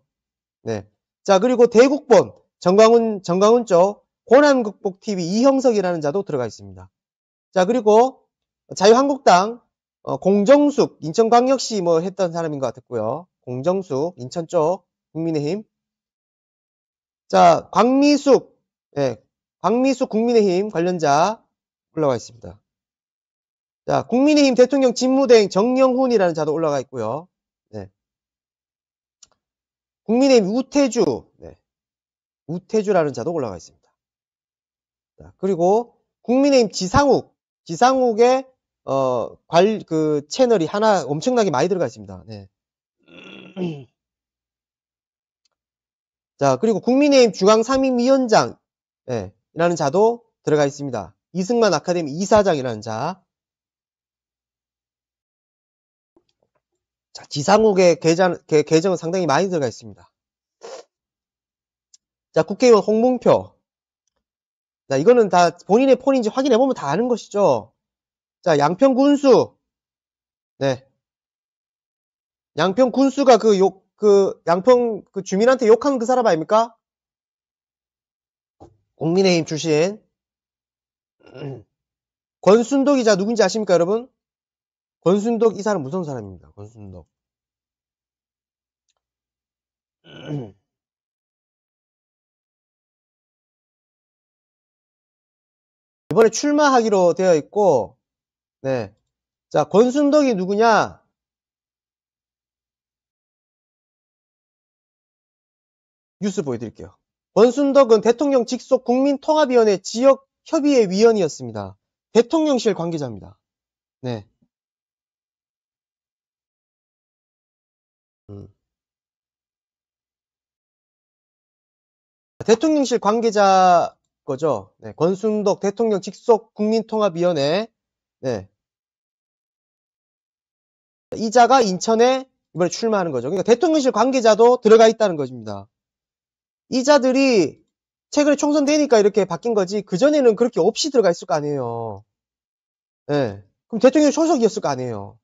네. 자 그리고 대국본 정광훈 정광훈 쪽 고난극복 TV 이형석이라는 자도 들어가 있습니다. 자 그리고 자유한국당 어, 공정숙 인천광역시 뭐 했던 사람인 것 같았고요. 공정숙 인천 쪽 국민의힘 자 광미숙 예, 광미숙 국민의힘 관련자 올라와 있습니다. 자, 국민의힘 대통령 직무대행 정영훈이라는 자도 올라가 있고요. 네. 국민의힘 우태주, 네. 우태주라는 자도 올라가 있습니다. 자, 그리고 국민의힘 지상욱, 지상욱의 어, 관, 그 채널이 하나 엄청나게 많이 들어가 있습니다. 네. 자, 그리고 국민의힘 중앙상임위원장, 네, 이라는 자도 들어가 있습니다. 이승만 아카데미 이사장이라는 자. 자, 지상욱의 계정, 계정은 상당히 많이 들어가 있습니다. 자, 국회의원 홍문표. 자, 이거는 다 본인의 폰인지 확인해보면 다 아는 것이죠. 자, 양평 군수. 네. 양평 군수가 그 욕, 그, 양평 그 주민한테 욕하는 그 사람 아닙니까? 국민의힘 출신. [clears throat] 권순덕 이자 누군지 아십니까, 여러분? 권순덕 이 사람 무서운 사람입니다. 권순덕. [clears throat] 이번에 출마하기로 되어 있고, 네. 자, 권순덕이 누구냐? 뉴스 보여드릴게요. 권순덕은 대통령 직속 국민통합위원회 지역협의회 위원이었습니다. 대통령실 관계자입니다. 네. 음. 대통령실 관계자 거죠. 네, 권순덕 대통령 직속 국민통합위원회. 네. 이자가 인천에 이번에 출마하는 거죠. 그러니까 대통령실 관계자도 들어가 있다는 것입니다. 이자들이 최근에 총선 되니까 이렇게 바뀐 거지 그전에는 그렇게 없이 들어가 있을 거 아니에요. 네. 그럼 대통령 소속이었을 거 아니에요.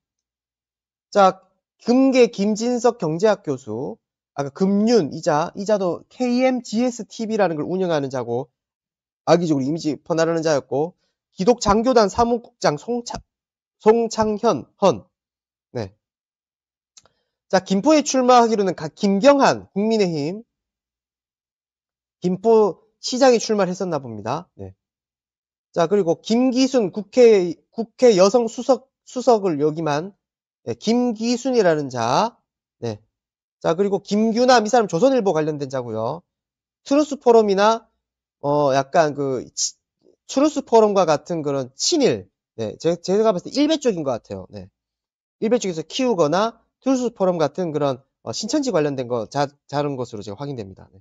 자, 금계 김진석 경제학 교수, 아까 금윤 이자, 이자도 KMGSTV라는 걸 운영하는 자고 악의적으로 이미지 퍼나르는 자였고 기독 장교단 사무국장 송창, 송창현 헌. 네. 자, 김포에 출마하기로는 김경한 국민의힘 김포 시장에 출마를 했었나 봅니다. 네. 자, 그리고 김기순 국회 국회 여성 수석 수석을 여기만 네, 김기순이라는 자. 네. 자, 그리고 김규남 이 사람 조선일보 관련된 자고요. 트루스 포럼이나 어 약간 그 트루스 포럼과 같은 그런 친일 네, 제가, 제가 봤을 때 일베 쪽인 것 같아요. 네. 일베 쪽에서 키우거나 트루스 포럼 같은 그런 어, 신천지 관련된 거 자, 자른 것으로 제가 확인됩니다. 네.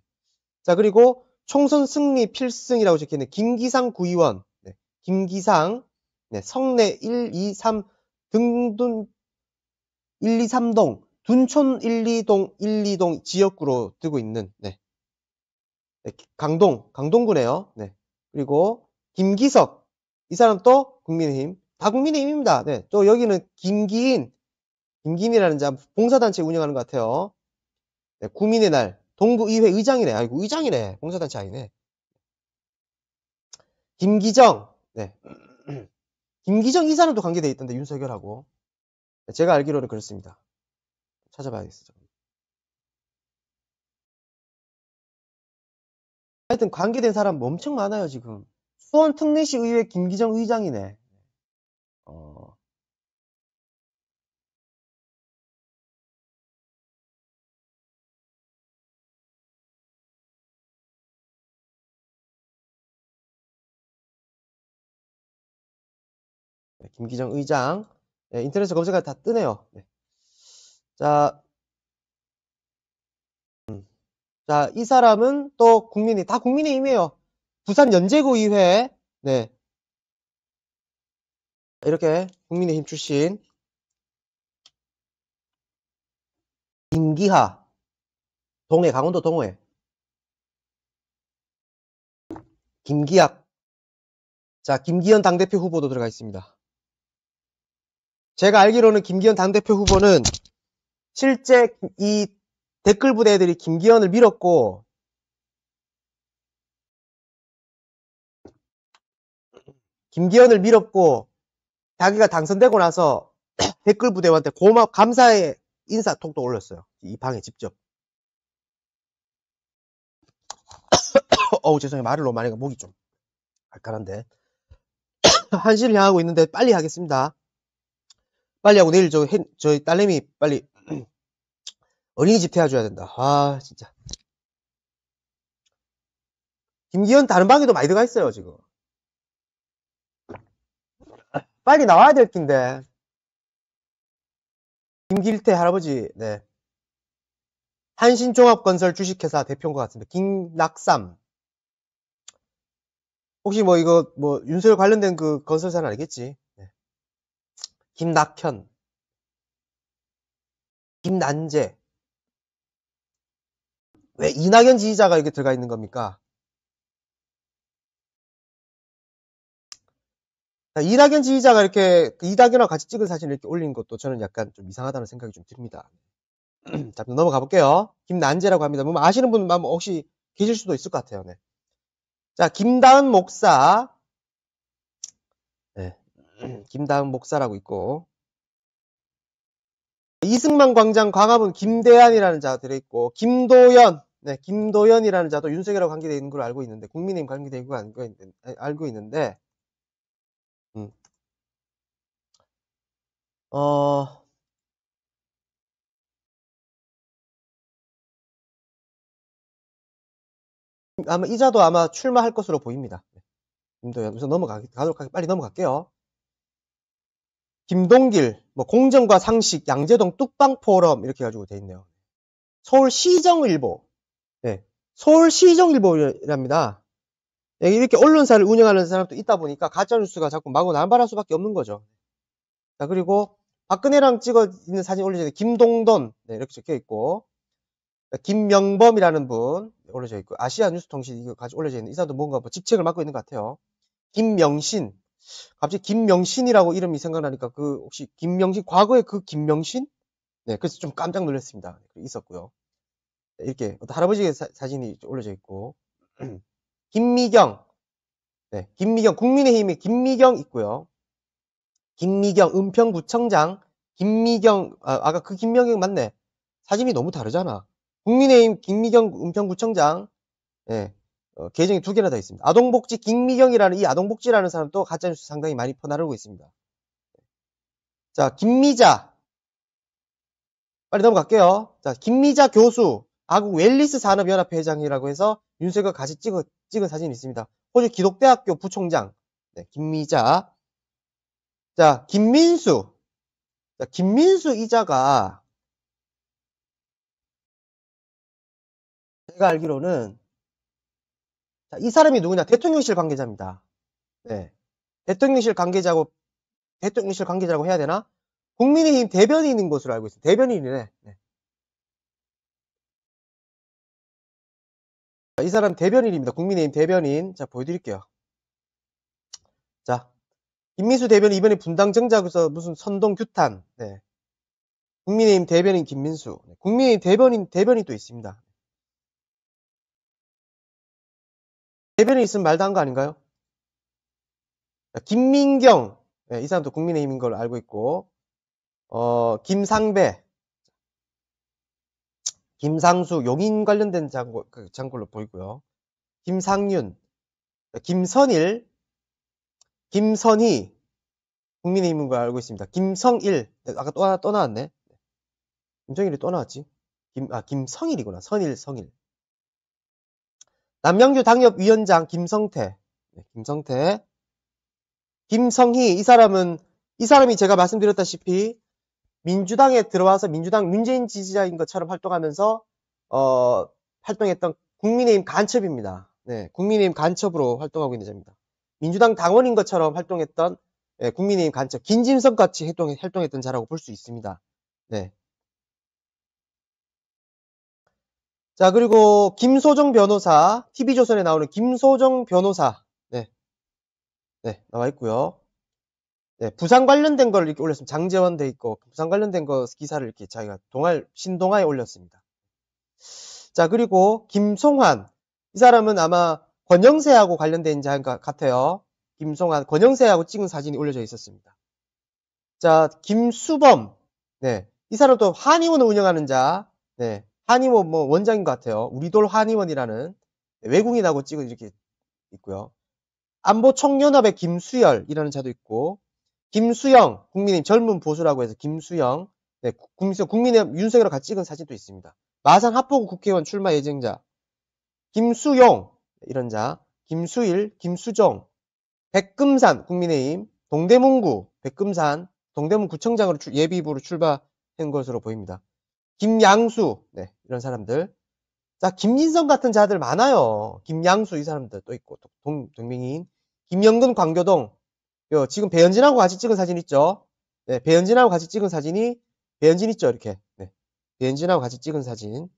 자, 그리고 총선 승리 필승이라고 적혀있는 김기상 구의원, 네. 김기상, 네. 성내 1, 2, 3 등둔 1, 2, 3동, 둔촌 1, 2동, 1, 2동 지역구로 뜨고 있는, 네. 네. 강동, 강동구네요. 네. 그리고 김기석, 이 사람 또 국민의힘, 다 국민의힘입니다. 네. 또 여기는 김기인, 김기인이라는 자, 봉사단체 운영하는 것 같아요. 네. 국민의 날, 동구의회 의장이네. 아이고, 의장이네. 봉사단체 아니네. 김기정. 네. [clears throat] 김기정 이 사람도 관계돼 있던데, 윤석열하고. 네, 제가 알기로는 그렇습니다. 찾아봐야겠어요. 하여튼 관계된 사람 엄청 많아요, 지금. 수원 특례시 의회 김기정 의장이네. 어, 네, 김기정 의장. 네, 인터넷에 검색하면 다 뜨네요. 네. 자, 음. 자, 이 사람은 또 국민이, 다 국민의힘이에요. 부산 연제구의회, 네. 이렇게 국민의힘 출신. 김기하, 동해, 강원도 동해. 김기학. 자, 김기현 당대표 후보도 들어가 있습니다. 제가 알기로는 김기현 당대표 후보는 실제 이 댓글 부대들이 김기현을 밀었고 김기현을 밀었고 자기가 당선되고 나서 [clears throat] 댓글 부대한테 고맙 감사의 인사톡도 올렸어요. 이 방에 직접. [clears throat] 어우 죄송해요 말을 너무 많이 가 목이 좀 알칼한데 [clears throat] 한시를 향하고 있는데 빨리 하겠습니다. 빨리 하고 내일 저 저희 딸내미 빨리 [clears throat] 어린이집 태워줘야 된다. 아 진짜. 김기현 다른 방에도 많이 들어가 있어요 지금. 빨리 나와야 될 낀데. 김길태 할아버지, 네. 한신종합건설 주식회사 대표인 것 같습니다. 김낙삼. 혹시 뭐 이거 뭐 윤석열 관련된 그 건설사는 아니겠지? 네. 김낙현. 김난재. 왜 이낙연 지지자가 여기 들어가 있는 겁니까? 이낙연 지지자가 이렇게 그 이낙연하고 같이 찍은 사진을 이렇게 올린 것도 저는 약간 좀 이상하다는 생각이 좀 듭니다. [clears throat] 자, 넘어가 볼게요. 김난재라고 합니다. 뭐 아시는 분 혹시 계실 수도 있을 것 같아요. 네. 자, 김다은 목사. 네. [clears throat] 김다은 목사라고 있고. 이승만 광장 광화문 김대한이라는 자가 들어있고, 김도연, 네, 김도연이라는 자도 윤석열하고 관계되어 있는 걸로 알고 있는데, 국민의힘 관계되어 있는 걸 알고 있는데, 음. 어, 아마 이자도 아마 출마할 것으로 보입니다. 김도현 우선 넘어가 가도록 할게요. 빨리 넘어갈게요. 김동길, 뭐 공정과 상식, 양재동 뚝방 포럼 이렇게 가지고 돼 있네요. 서울시정일보, 네, 서울시정일보랍니다. 이렇게 언론사를 운영하는 사람도 있다 보니까 가짜 뉴스가 자꾸 마구 남발할 수밖에 없는 거죠. 자, 그리고 박근혜랑 찍어 있는 사진 올려져 있는 김동돈, 네, 이렇게 적혀 있고, 김명범이라는 분 올려져 있고, 아시아 뉴스통신 이거 가지고 올려져 있는 이 사람도 뭔가 뭐 직책을 맡고 있는 것 같아요. 김명신. 갑자기 김명신이라고 이름이 생각나니까 그 혹시 김명신, 과거에 그 김명신? 네, 그래서 좀 깜짝 놀랐습니다. 있었고요. 이렇게 어떤 할아버지의 사, 사진이 올려져 있고, [clears throat] 김미경, 네, 김미경, 국민의힘의 김미경 있고요. 김미경 은평구청장, 김미경, 아, 까그 김미경 맞네. 사진이 너무 다르잖아. 국민의힘 김미경 은평구청장, 네, 어, 계정이 두 개나 더 있습니다. 아동복지 김미경이라는 이 아동복지라는 사람도 가짜뉴스 상당히 많이 퍼나르고 있습니다. 자, 김미자. 빨리 넘어갈게요. 자, 김미자 교수, 아국 웰리스 산업연합회 회장이라고 해서 윤석열 같이 찍어, 찍은 사진이 있습니다. 호주 기독대학교 부총장, 네, 김미자. 자, 김민수. 자, 김민수 이자가 제가 알기로는 자, 이 사람이 누구냐? 대통령실 관계자입니다. 네. 대통령실 관계자고 대통령실 관계자라고 해야 되나? 국민의힘 대변인인 것으로 알고 있습니다. 대변인이네. 네. 이 사람 대변인입니다. 국민의힘 대변인. 자, 보여드릴게요. 자, 김민수 대변인 이번에 분당 정작에서 무슨 선동 규탄. 네. 국민의힘 대변인 김민수. 네. 국민의힘 대변인, 대변인 또 있습니다. 대변인 있으면 말도 한 거 아닌가요? 자, 김민경. 네, 이 사람도 국민의힘인 걸로 알고 있고, 어, 김상배. 김상수 용인 관련된 장고, 그 장골로 보이고요. 김상윤, 김선일, 김선희 국민의힘인 걸 알고 있습니다. 김성일 네, 아까 또 하나 또 나왔네. 김성일이 또 나왔지. 김, 아 김성일이구나. 선일 성일. 남양주 당협위원장 김성태, 네, 김성태, 김성희 이 사람은 이 사람이 제가 말씀드렸다시피 민주당에 들어와서 민주당 문재인 지지자인 것처럼 활동하면서 어, 활동했던 국민의힘 간첩입니다. 네, 국민의힘 간첩으로 활동하고 있는 자입니다. 민주당 당원인 것처럼 활동했던 네, 국민의힘 간첩 김진석 같이 활동, 활동했던 자라고 볼 수 있습니다. 네. 자 그리고 김소정 변호사 TV조선에 나오는 김소정 변호사 네, 네 나와 있고요. 네, 부산 관련된 걸 이렇게 올렸습니다. 장재원 돼 있고 부산 관련된 거 기사를 이렇게 자기가 동할 신동아에 올렸습니다. 자 그리고 김송환 이 사람은 아마 권영세하고 관련된 자 같아요. 김송환 권영세하고 찍은 사진이 올려져 있었습니다. 자 김수범 네, 이 사람도 한의원을 운영하는 자 네, 한의원 뭐 원장인 것 같아요. 우리돌 한의원이라는 외국인하고 찍은 이렇게 있고요. 안보총연합의 김수열이라는 자도 있고 김수영 국민의힘 젊은 보수라고 해서 김수영 네, 국민의힘 윤석열과 같이 찍은 사진도 있습니다. 마산 합포구 국회의원 출마 예정자 김수용 이런 자 김수일 김수정 백금산 국민의힘 동대문구 백금산 동대문 구청장으로 예비부로 출마한 것으로 보입니다. 김양수 네, 이런 사람들 자 김진성 같은 자들 많아요. 김양수 이 사람들 또 있고 동, 동명인 김영근 광교동 요, 지금 배현진하고 같이 찍은 사진 있죠? 네, 배현진하고 같이 찍은 사진이 배현진 있죠? 이렇게. 네, 배현진하고 같이 찍은 사진.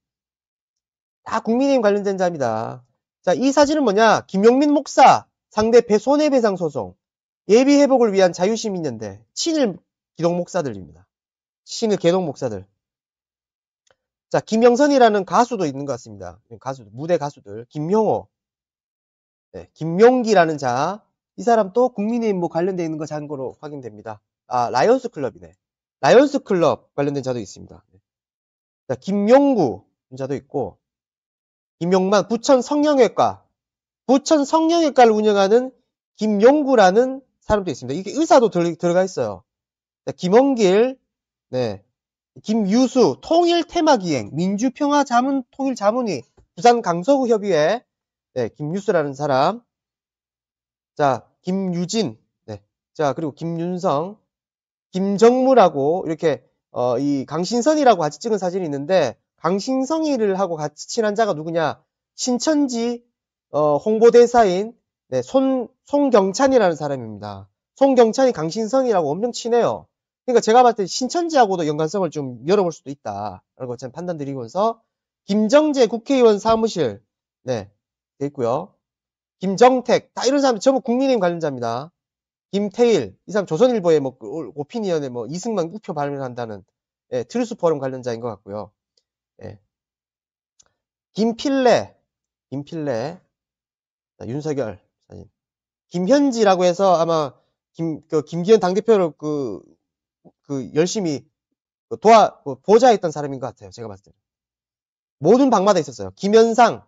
다 국민의힘 관련된 자입니다. 자, 이 사진은 뭐냐? 김용민 목사 상대 배 손해배상 소송 예비 회복을 위한 자유시민연대 친일 기동 목사들입니다. 친일 개동 목사들. 자, 김영선이라는 가수도 있는 것 같습니다. 가수, 무대 가수들. 김용호, 네, 김용기라는 자, 이 사람 또 국민의힘 뭐 관련되어 있는 거 참고로 확인됩니다. 아, 라이온스 클럽이네. 라이온스 클럽 관련된 자도 있습니다. 자, 김용구 자도 있고, 김용만 부천 성형외과, 부천 성형외과를 운영하는 김용구라는 사람도 있습니다. 이게 의사도 들, 들어가 있어요. 자, 김원길, 네. 김유수, 통일 테마기행, 민주평화자문 통일자문위, 부산 강서구 협의회, 네, 김유수라는 사람, 자, 김유진, 네. 자, 그리고 김윤성, 김정무라고 이렇게 어, 이 강신선이라고 같이 찍은 사진이 있는데 강신성이를 하고 같이 친한 자가 누구냐? 신천지 어, 홍보대사인 네, 손 송경찬이라는 사람입니다. 송경찬이 강신성이라고 엄청 친해요. 그러니까 제가 봤을 때 신천지하고도 연관성을 좀 열어볼 수도 있다라고 저는 판단드리면서 김정재 국회의원 사무실 네, 돼 있고요. 김정택, 다 이런 사람 전부 국민의힘 관련자입니다. 김태일, 이 사람 조선일보에 뭐그 오피니언에 뭐 이승만 우표 발명한다는 예, 트루스 포럼 관련자인 것 같고요. 예. 김필래, 김필래, 자, 윤석열. 김현지라고 해서 아마 김, 그 김기현 당대표를 그, 그 열심히 그 도와, 그 보좌했던 사람인 것 같아요. 제가 봤을 때. 모든 방마다 있었어요. 김현상,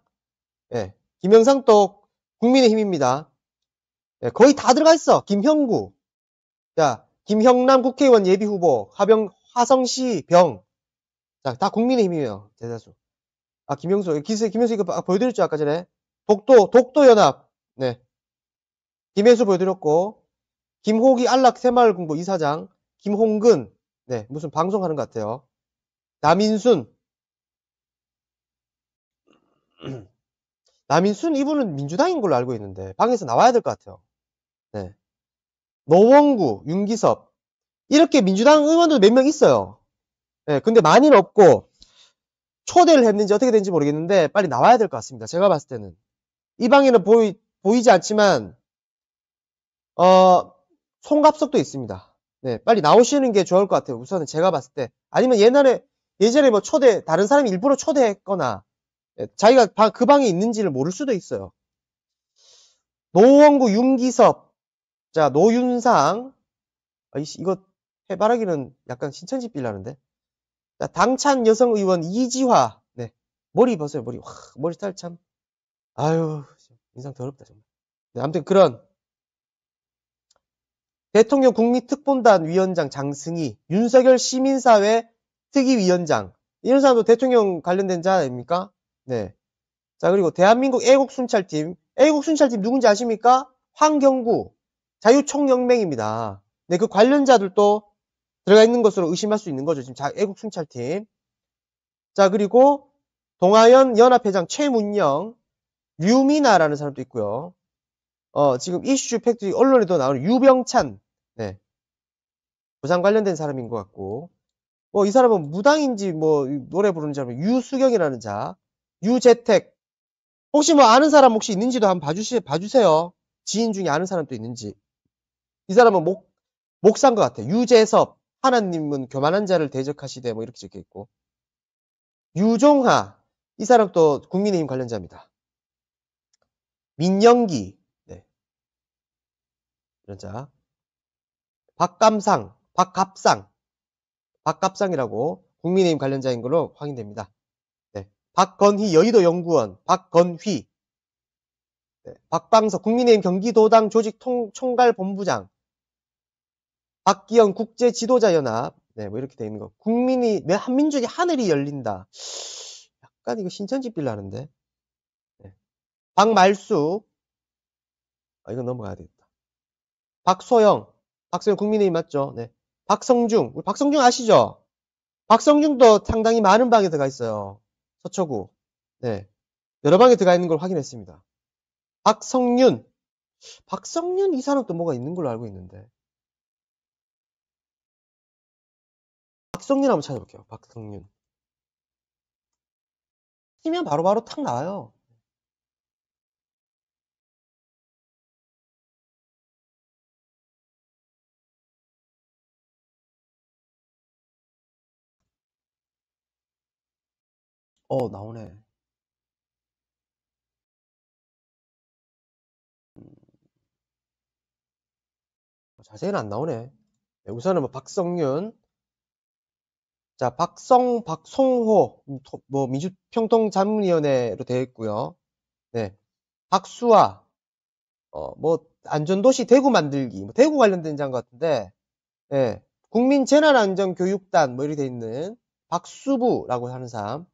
예. 김현상 또 국민의힘입니다. 네, 거의 다 들어가 있어. 김형구. 자, 김형남 국회의원 예비 후보, 하병, 화성시 병. 자, 다 국민의힘이에요. 대다수. 아, 김영수. 기세, 김영수 이거 보여드렸죠, 아까 전에. 독도, 독도 연합. 네. 김혜수 보여드렸고, 김호기 안락 새마을공부 이사장, 김홍근. 네, 무슨 방송하는 것 같아요. 남인순. [clears throat] 남인순 이분은 민주당인 걸로 알고 있는데 방에서 나와야 될 것 같아요. 네. 노원구, 윤기섭 이렇게 민주당 의원도 몇 명 있어요. 네, 근데 많이는 없고 초대를 했는지 어떻게 된지 모르겠는데 빨리 나와야 될 것 같습니다. 제가 봤을 때는 이 방에는 보이, 보이지 않지만 어, 송갑석도 있습니다. 네, 빨리 나오시는 게 좋을 것 같아요. 우선은 제가 봤을 때 아니면 옛날에 예전에 뭐 초대 다른 사람이 일부러 초대했거나 예, 자기가 그 방에 있는지를 모를 수도 있어요. 노원구 윤기섭, 자 노윤상, 아, 이거 해바라기는 약간 신천지 빌라는데. 자 당찬 여성 의원 이지화, 네 머리 보세요 머리, 와 머리 스타일 참, 아유 인상 더럽다 정말. 네, 아무튼 그런 대통령 국민특본단 위원장 장승희, 윤석열 시민사회 특위위원장 이런 사람도 대통령 관련된 자 아닙니까? 네. 자, 그리고 대한민국 애국 순찰팀. 애국 순찰팀 누군지 아십니까? 황경구. 자유총연맹입니다. 네, 그 관련자들도 들어가 있는 것으로 의심할 수 있는 거죠. 지금 자, 애국 순찰팀. 자, 그리고 동아연 연합회장 최문영, 류미나라는 사람도 있고요. 어, 지금 이슈 팩트리 언론에도 나오는 유병찬, 네. 부상 관련된 사람인 것 같고, 뭐, 이 사람은 무당인지 뭐, 노래 부르는 사람, 유수경이라는 자, 유재택, 혹시 뭐 아는 사람 혹시 있는지도 한번 봐주시, 봐주세요. 지인 중에 아는 사람도 있는지. 이 사람은 목, 목사인 것 같아. 유재섭, 하나님은 교만한 자를 대적하시되, 뭐 이렇게 적혀 있고. 유종하, 이 사람 또 국민의힘 관련자입니다. 민영기, 네. 이런 자. 박감상, 박갑상, 박갑상이라고 국민의힘 관련자인 걸로 확인됩니다. 네. 박건희 여의도 연구원, 박건휘, 네. 박방석 국민의힘 경기도당 조직 통, 총괄 본부장, 박기영 국제지도자연합, 네, 뭐 이렇게 되어 있는 거. 국민이, 내 한민족의 하늘이 열린다. 약간 이거 신천지 빌라는데. 네. 박말수, 아, 이거 넘어가야 되겠다. 박소영, 박소영 국민의힘 맞죠? 네. 박성중, 우리 박성중 아시죠? 박성중도 상당히 많은 방에 들어가 있어요. 서초구. 네. 여러 방에 들어가 있는 걸 확인했습니다. 박성윤. 박성윤 이 사람도 뭐가 있는 걸로 알고 있는데. 박성윤 한번 찾아볼게요. 박성윤. 치면 바로바로 탁 나와요. 어, 나오네. 음. 자세히는 안 나오네. 네, 우선은 뭐 박성윤, 자 박성, 박송호, 뭐 민주평통 자문위원회로 되어 있고요. 네, 박수아, 어, 뭐 안전도시 대구 만들기, 뭐 대구 관련된 장 같은데, 네, 국민재난안전교육단 뭐 이렇게 되어 있는 박수부라고 하는 사람,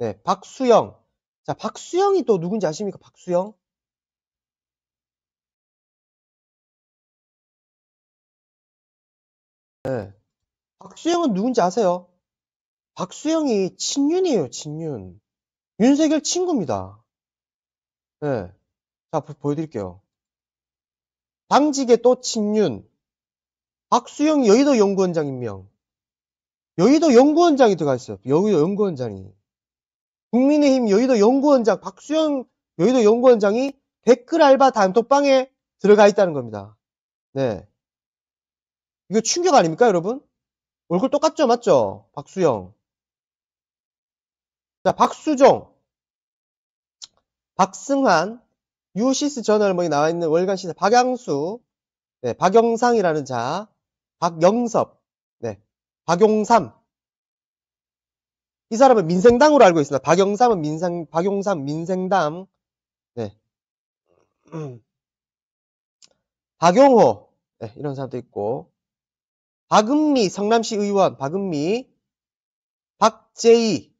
네, 박수영. 자, 박수영이 또 누군지 아십니까? 박수영? 네. 박수영은 누군지 아세요? 박수영이 친윤이에요, 친윤. 윤석열 친구입니다. 네. 자, 보, 여드릴게요 당직에 또 친윤. 박수영 여의도 연구원장 임명. 여의도 연구원장이 들어가 있어요. 여의도 연구원장이. 국민의힘 여의도 연구원장 박수영 여의도 연구원장이 댓글 알바 단톡방에 들어가 있다는 겁니다. 네. 이거 충격 아닙니까, 여러분? 얼굴 똑같죠, 맞죠? 박수영. 자, 박수종, 박승환, 유시스 저널 뭐에 나와 있는 월간 시사 박양수, 네, 박영상이라는 자, 박영섭, 네, 박용삼, 이 사람은 민생당으로 알고 있습니다. 박영삼은 민생, 박용삼 민생당. 네. [clears throat] 박용호. 네, 이런 사람도 있고. 박은미 성남시 의원, 박은미. 박재희.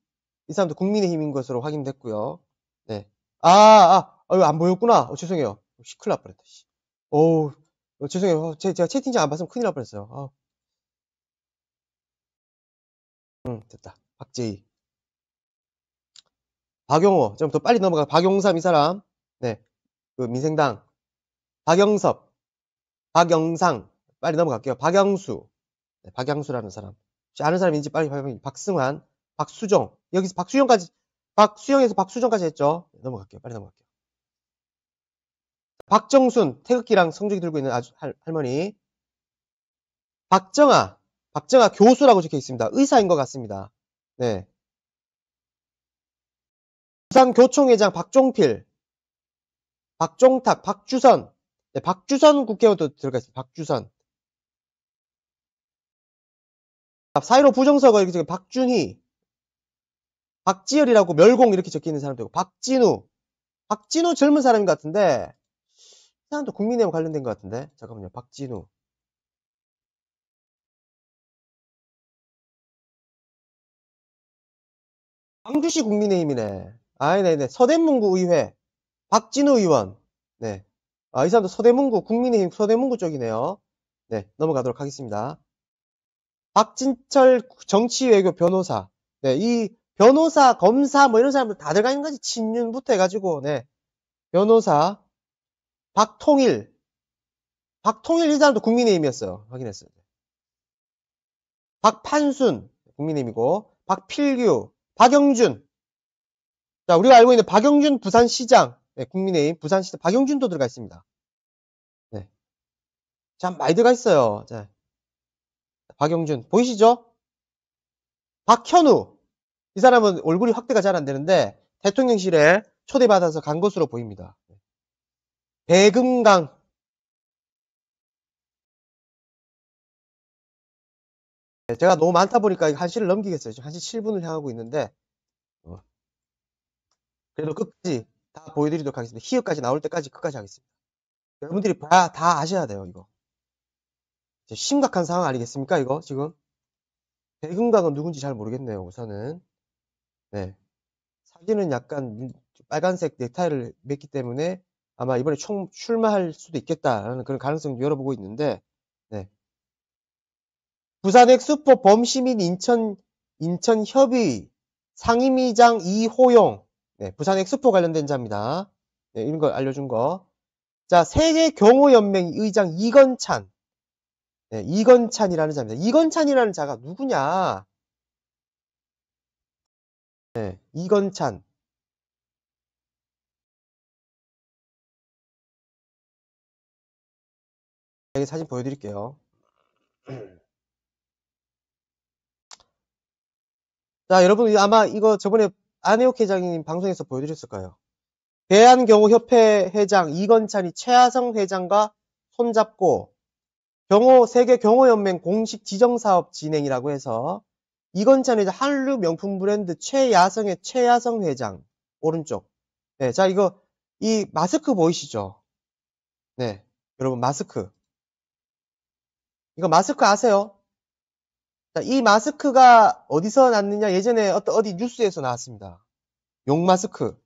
이 사람도 국민의힘인 것으로 확인됐고요. 네. 아, 아, 아, 안 보였구나. 어, 죄송해요. 시클 날 뻔했다. 오, 어, 죄송해요. 어, 제, 가 채팅창 안 봤으면 큰일 날 뻔했어요. 아. 응, 됐다. 박재희. 박용호. 좀더 빨리 넘어가. 박용삼 이 사람. 네. 그 민생당. 박영섭. 박영상. 빨리 넘어갈게요. 박영수. 네, 박영수라는 사람. 혹시 아는 사람인지 빨리 발견. 박승환. 박수정. 여기서 박수영까지, 박수영에서 박수정까지 했죠. 네, 넘어갈게요. 빨리 넘어갈게요. 박정순. 태극기랑 성적이 들고 있는 아주 할, 할머니. 박정아. 박정아 교수라고 적혀 있습니다. 의사인 것 같습니다. 네. 부산교총회장 박종필, 박종탁, 박주선, 네, 박주선 국회의원도 들어가 있습니다. 박주선. 사이로 부정서가 이렇게 박준희, 박지열이라고 멸공 이렇게 적혀 있는 사람도 있고, 박진우, 박진우 젊은 사람 같은데, 이 사람도 국민의힘 관련된 것 같은데, 잠깐만요, 박진우. 광주시 국민의힘이네. 아, 네네. 서대문구 의회. 박진우 의원. 네. 아, 이 사람도 서대문구, 국민의힘 서대문구 쪽이네요. 네, 넘어가도록 하겠습니다. 박진철 정치외교 변호사. 네, 이 변호사, 검사 뭐 이런 사람들 다 들어가 있는 거지. 친윤부터 해가지고 네. 변호사 박통일. 박통일 이 사람도 국민의힘이었어요. 확인했어요. 박판순 국민의힘이고 박필규, 박영준. 자, 우리가 알고 있는 박영준 부산시장 네, 국민의힘 부산시장 박영준도 들어가 있습니다. 네. 참 많이 들어가 있어요. 자, 박영준 보이시죠? 박현우 이 사람은 얼굴이 확대가 잘 안 되는데 대통령실에 초대받아서 간 것으로 보입니다. 배금강 제가 너무 많다 보니까 한시를 넘기겠어요. 지금 한시 7분을 향하고 있는데 어. 그래도 끝까지 다 보여드리도록 하겠습니다. 히읗까지 나올 때까지 끝까지 하겠습니다. 여러분들이 다, 다 아셔야 돼요, 이거. 심각한 상황 아니겠습니까, 이거, 지금? 배금강은 누군지 잘 모르겠네요, 우선은. 네. 사진은 약간 빨간색 넥타이를 맸기 때문에 아마 이번에 총 출마할 수도 있겠다라는 그런 가능성도 열어보고 있는데, 네. 부산 엑스포 범시민 인천, 인천 협의 상임위장 이호용, 네, 부산 엑스포 관련된 자입니다. 네, 이런 걸 알려준 거. 자, 세계경호연맹 의장 이건찬. 네, 이건찬이라는 자입니다. 이건찬이라는 자가 누구냐? 네, 이건찬. 여기 사진 보여드릴게요. [clears throat] 자, 여러분 아마 이거 저번에 안혜옥 회장님 방송에서 보여드렸을 거예요. 대한경호협회 회장 이건찬이 최하성 회장과 손잡고 경호 세계 경호연맹 공식 지정사업 진행이라고 해서 이건찬이 한류 명품 브랜드 최야성의 최야성 회장 오른쪽. 네, 자 이거 이 마스크 보이시죠? 네, 여러분 마스크. 이거 마스크 아세요? 자, 이 마스크가 어디서 났느냐? 예전에 어떤 어디 뉴스에서 나왔습니다. 용 마스크.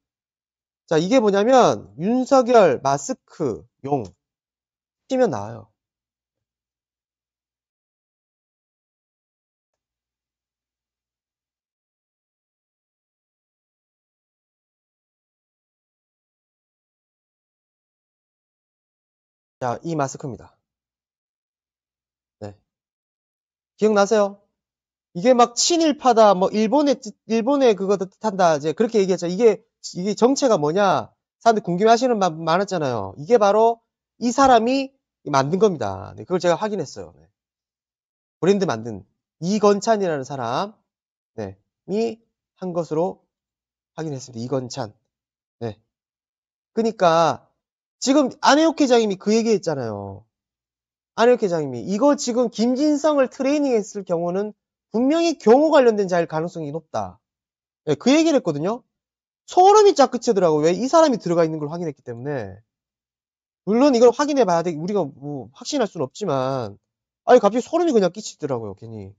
자, 이게 뭐냐면 윤석열 마스크 용 치면 나와요. 자, 이 마스크입니다. 네. 기억나세요? 이게 막 친일파다, 뭐 일본의 일본의 그거 뜻한다, 이제 그렇게 얘기했죠. 이게 이게 정체가 뭐냐? 사람들 궁금해하시는 말 많았잖아요. 이게 바로 이 사람이 만든 겁니다. 네, 그걸 제가 확인했어요. 네. 브랜드 만든 이건찬이라는 사람이 네, 한 것으로 확인했습니다. 이건찬. 네. 그러니까 지금 안혜옥 회장님이 그 얘기 했잖아요. 안혜옥 회장님이 이거 지금 김진성을 트레이닝했을 경우는 분명히 경호 관련된 자일 가능성이 높다. 네, 그 얘기를 했거든요. 소름이 쫙 끼치더라고. 왜 이 사람이 들어가 있는 걸 확인했기 때문에. 물론 이걸 확인해 봐야 돼. 우리가 뭐 확신할 수는 없지만. 아니, 갑자기 소름이 그냥 끼치더라고요, 괜히.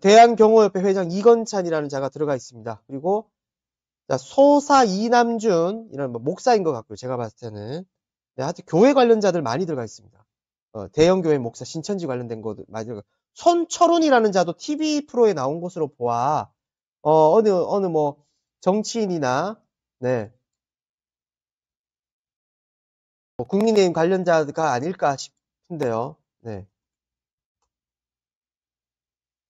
대한경호협회 회장 이건찬이라는 자가 들어가 있습니다. 그리고 자, 소사 이남준 이런 뭐 목사인 것 같고요. 제가 봤을 때는 네, 하여튼 교회 관련자들 많이 들어가 있습니다. 어, 대형 교회 목사 신천지 관련된 거 많이 들어가. 손철훈이라는 자도 TV 프로에 나온 것으로 보아 어, 어느 어느 뭐 정치인이나 네. 뭐 국민의힘 관련자가 아닐까 싶은데요. 네.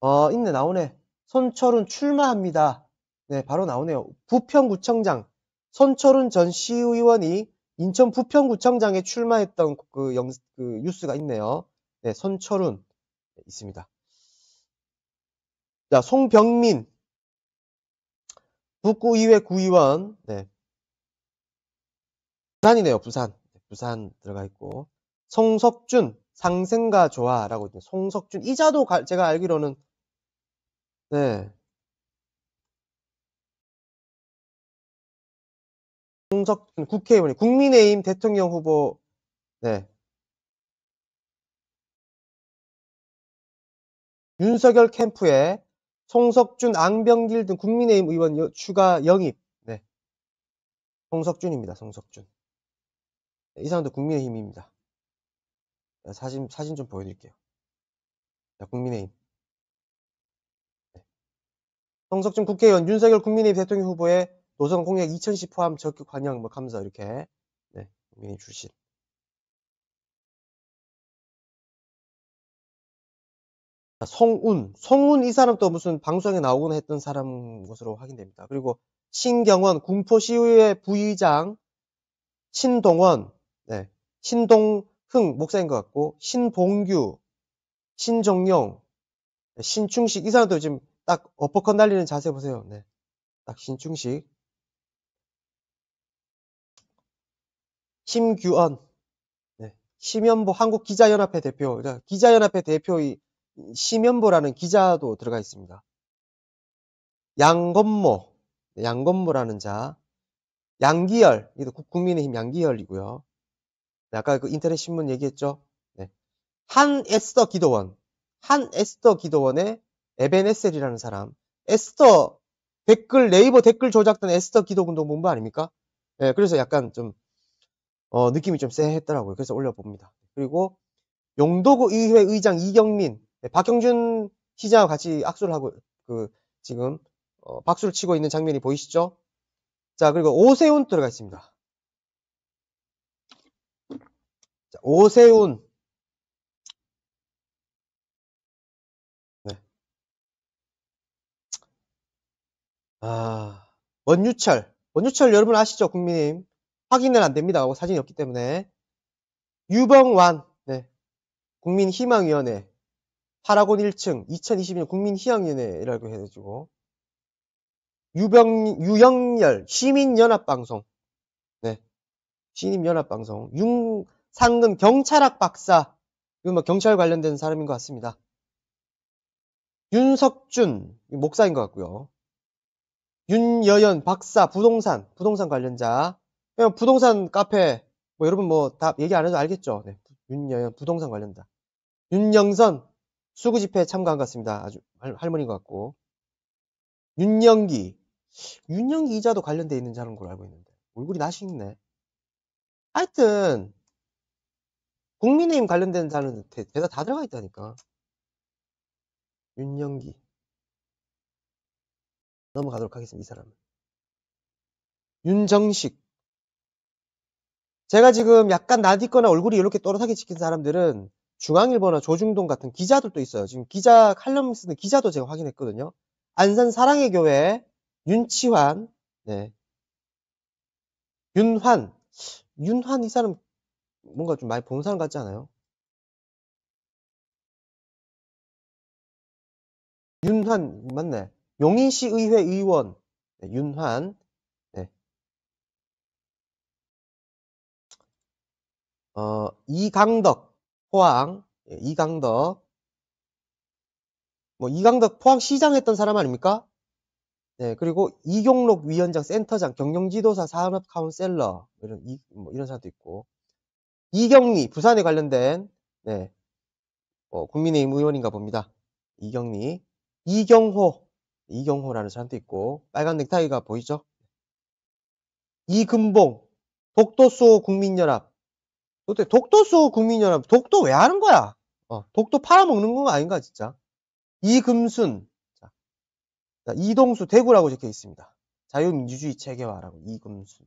어, 있네 나오네. 손철훈 출마합니다. 네, 바로 나오네요. 부평구청장 손철훈 전 시의원이 인천 부평구청장에 출마했던 그, 영, 그 뉴스가 있네요. 네, 손철훈 있습니다. 자, 송병민 북구의회 구의원 네. 부산이네요. 부산. 부산 들어가 있고 송석준 상생가 조화라고 있네. 송석준 이자도 가, 제가 알기로는 네. 송석준 국회의원이 국민의힘 대통령 후보 네. 윤석열 캠프에 송석준, 앙병길 등 국민의힘 의원 추가 영입. 네. 송석준입니다. 송석준. 네, 이 사람도 국민의힘입니다. 사진, 사진 좀 보여드릴게요. 자, 국민의힘. 네. 성석준 국회의원, 윤석열 국민의힘 대통령 후보의 노선 공약 2010 포함 적극 환영, 뭐, 감사, 이렇게. 네, 국민의힘 출신. 송운. 송운 이 사람 또 무슨 방송에 나오곤 했던 사람 것으로 확인됩니다. 그리고 신경원, 군포시의회 부의장, 신동원, 네, 신동흥 목사인 것 같고, 신봉규, 신종용, 네, 신충식, 이 사람도 지금 딱 어퍼컷 날리는 자세 보세요. 네. 딱 신충식. 심규언, 네. 심연보 한국기자연합회 대표, 그러니까 기자연합회 대표의 심연보라는 기자도 들어가 있습니다. 양건모, 네, 양건모라는 자, 양기열, 이도 국민의힘 양기열이고요. 네, 아까 그 인터넷 신문 얘기했죠. 네. 한 에스더 기도원, 한 에스더 기도원의 에벤에셀이라는 사람, 에스더 댓글 네이버 댓글 조작된 에스더 기도운동 본부 아닙니까? 네, 그래서 약간 좀 어, 느낌이 좀 쎄했더라고요. 그래서 올려봅니다. 그리고 용도구 의회 의장 이경민, 네, 박형준 시장과 같이 악수를 하고 그 지금 어, 박수를 치고 있는 장면이 보이시죠? 자 그리고 오세훈 들어가 있습니다. 자, 오세훈 네. 아 원유철 원유철 여러분 아시죠 국민님 확인은 안 됩니다. 사진이 없기 때문에 유병완 네. 국민희망위원회 파라곤 1층 2022년 국민희망위원회라고 해가지고 유병 유영열 시민연합방송 네 시민연합방송 윤상근 경찰학 박사 이건 뭐 경찰 관련된 사람인 것 같습니다. 윤석준 목사인 것 같고요. 윤여연 박사 부동산 부동산 관련자 부동산 카페 뭐 여러분 뭐 다 얘기 안 해도 알겠죠. 네. 윤여연 부동산 관련자 윤영선 수구 집회에 참가한 것 같습니다. 아주 할 머니인 것 같고. 윤영기. 윤영기 기자도 관련돼 있는 자는 걸로 알고 있는데. 얼굴이 낯이 있네. 하여튼, 국민의힘 관련된 자는 대, 대다 다 들어가 있다니까. 윤영기. 넘어가도록 하겠습니다. 이 사람은. 윤정식. 제가 지금 약간 낯익거나 얼굴이 이렇게 또렷하게 찍힌 사람들은 중앙일보나 조중동 같은 기자들도 있어요. 지금 기자 칼럼 쓰는 기자도 제가 확인했거든요. 안산 사랑의 교회 윤치환, 네. 윤환, 윤환 이 사람 뭔가 좀 많이 본 사람 같지 않아요? 윤환 맞네. 용인시 의회 의원 네, 윤환. 네. 어, 이강덕 포항, 예, 이강덕. 뭐, 이강덕 포항 시장 했던 사람 아닙니까? 네, 그리고 이경록 위원장, 센터장, 경영지도사, 산업 카운셀러, 이런, 이, 뭐 이런 사람도 있고. 이경리, 부산에 관련된, 네, 어, 국민의힘 의원인가 봅니다. 이경리. 이경호, 이경호라는 사람도 있고, 빨간 넥타이가 보이죠? 이금봉, 독도수 국민연합, 도대 독도수 국민연합 독도 왜 하는 거야? 어, 독도 팔아먹는 거 아닌가 진짜? 이금순 자, 자, 이동수 대구라고 적혀 있습니다. 자유민주주의 체계화라고 이금순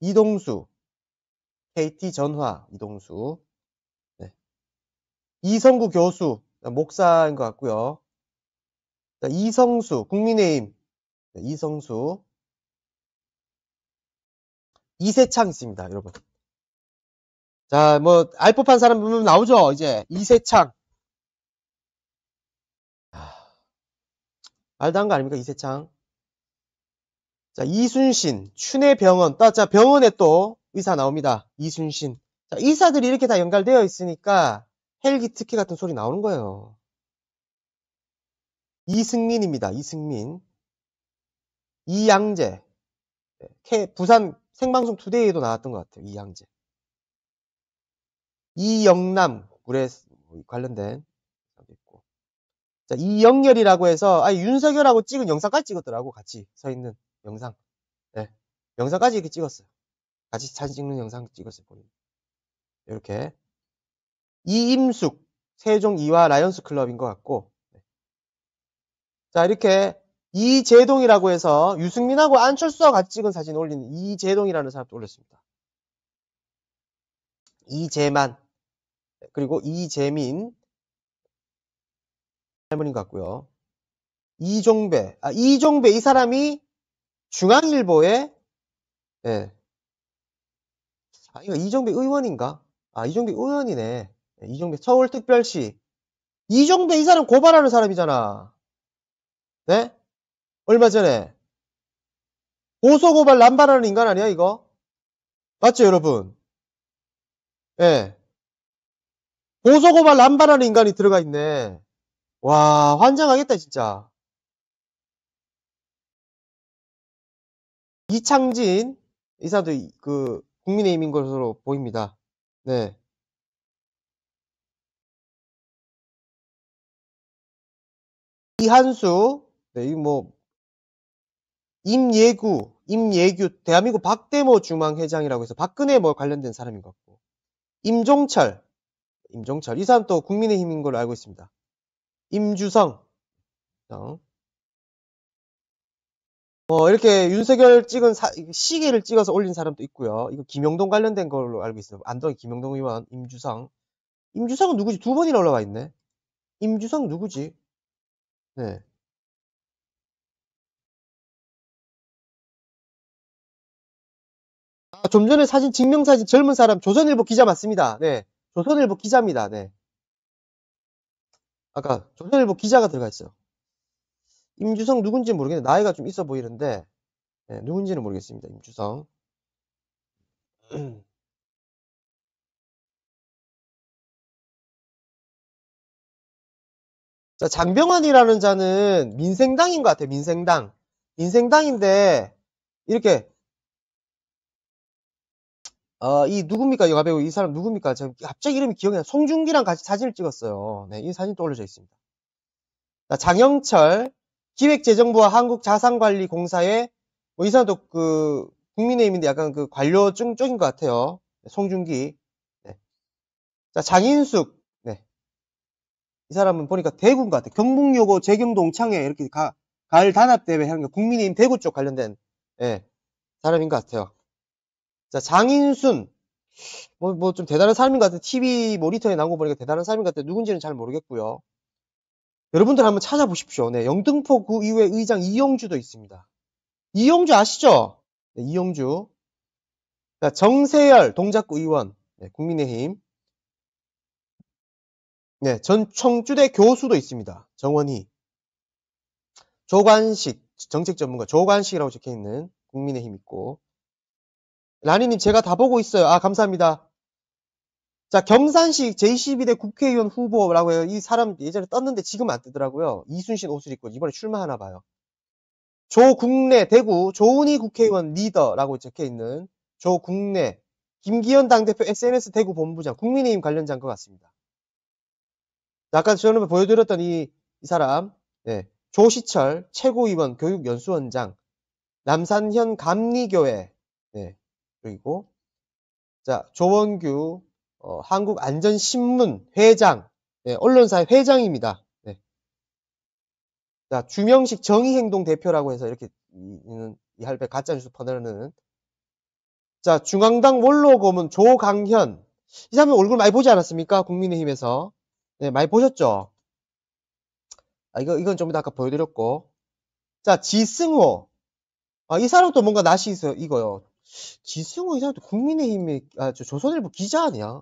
이동수 KT 전화 이동수 네. 이성구 교수 목사인 것 같고요. 자, 이성수 국민의힘 네, 이성수 이세창 있습니다, 여러분. 자, 뭐, 알 법한 사람 보면 나오죠, 이제. 이세창. 말도 한 거 아닙니까, 이세창. 자, 이순신, 춘해병원. 또, 자, 병원에 또 의사 나옵니다. 이순신. 자, 의사들이 이렇게 다 연결되어 있으니까 헬기 특혜 같은 소리 나오는 거예요. 이승민입니다. 이승민. 이양재. 부산 생방송 투데이에도 나왔던 것 같아요. 이양재. 이영남 굴에 관련된 있고. 자, 이영열이라고 해서 아 윤석열하고 찍은 영상까지 찍었더라고 같이 서 있는 영상. 네, 영상까지 이렇게 찍었어요. 같이 사진 찍는 영상 찍었어요. 이렇게 이임숙, 세종 이화 라이온스 클럽인 것 같고. 네. 자, 이렇게 이재동이라고 해서 유승민하고 안철수와 같이 찍은 사진 올린 이재동이라는 사람도 올렸습니다. 이재만, 그리고 이재민, 할머니 같고요. 이종배, 아, 이종배 이 사람이 중앙일보에 예. 아, 이거 이종배 의원인가? 아, 이종배 의원이네. 예, 이종배 서울특별시. 이종배 이 사람 고발하는 사람이잖아. 네? 얼마 전에 고소고발 남발하는 인간 아니야 이거? 맞죠 여러분? 예. 고소고발 남발하는 인간이 들어가 있네. 와, 환장하겠다, 진짜. 이창진, 이 사람도 그, 국민의힘인 것으로 보입니다. 네. 이한수, 네, 이 뭐, 임예구, 임예규, 대한민국 박대모 중앙회장이라고 해서 박근혜 뭐 관련된 사람인 것 같고, 임종철, 임종철, 이 사람 또 국민의힘인 걸로 알고 있습니다. 임주성. 어. 어, 이렇게 윤석열 찍은 사, 시계를 찍어서 올린 사람도 있고요. 이거 김영동 관련된 걸로 알고 있어요. 안동 김영동 의원, 임주성. 임주성은 누구지? 두 번이나 올라와 있네. 임주성 누구지? 네. 아, 좀 전에 사진, 증명사진 젊은 사람 조선일보 기자 맞습니다. 네. 조선일보 기자입니다. 네. 아까 조선일보 기자가 들어가 있어요. 임주성 누군지 모르겠는데 나이가 좀 있어 보이는데 네, 누군지는 모르겠습니다. 임주성. [clears throat] 자, 장병환이라는 자는 민생당인 것 같아요. 민생당. 민생당인데 이렇게 어, 이 누굽니까? 영화 배우 이 사람 누굽니까? 제가 갑자기 이름이 기억이 나. 송중기랑 같이 사진을 찍었어요. 네, 이 사진 또 올려져 있습니다. 자, 장영철 기획재정부와 한국자산관리공사의 뭐 이 사람도 그 국민의힘인데 약간 그 관료 쪽인 것 같아요. 네, 송중기. 네. 자, 장인숙. 네. 이 사람은 보니까 대구인 것 같아요. 경북여고 재경동 창에 이렇게 가, 가을 단합대회 하는 게 국민의힘 대구 쪽 관련된 예, 사람인 것 같아요. 자, 장인순. 뭐, 뭐, 좀 대단한 사람인 것 같아요. TV 모니터에 나온 거 보니까 대단한 사람인 것 같아요. 누군지는 잘 모르겠고요. 여러분들 한번 찾아보십시오. 네, 영등포 구 이후에 의장 이용주도 있습니다. 이용주 아시죠? 네, 이용주. 자, 정세열 동작구 의원. 네, 국민의힘. 네, 전 청주대 교수도 있습니다. 정원희. 조관식, 정책 전문가 조관식이라고 적혀 있는 국민의힘 있고. 라니님 제가 다 보고 있어요. 아 감사합니다. 자 경산시 제22대 국회의원 후보라고 해요. 이 사람 예전에 떴는데 지금 안 뜨더라고요. 이순신 옷을 입고 이번에 출마하나 봐요. 조국내 대구 조은희 국회의원 리더라고 적혀 있는 조국내 김기현 당대표 SNS 대구 본부장 국민의힘 관련자인 것 같습니다. 자, 아까 저는 보여드렸던 이, 이 사람 네. 조시철 최고위원 교육연수원장 남산현 감리교회 네. 그리고 자 조원규 어, 한국안전신문 회장 네, 언론사의 회장입니다. 네. 자 주명식 정의행동 대표라고 해서 이렇게 이, 이 할배 가짜뉴스 퍼내는 자 중앙당 원로 고문 조강현 이 사람 얼굴 많이 보지 않았습니까? 국민의힘에서 네 많이 보셨죠? 아, 이거 이건 좀 이따 아까 보여드렸고 자 지승호 아, 이 사람도 뭔가 낯이 있어요. 이거요. 지승호 이 사람도 국민의힘의 아, 저 조선일보 기자 아니야?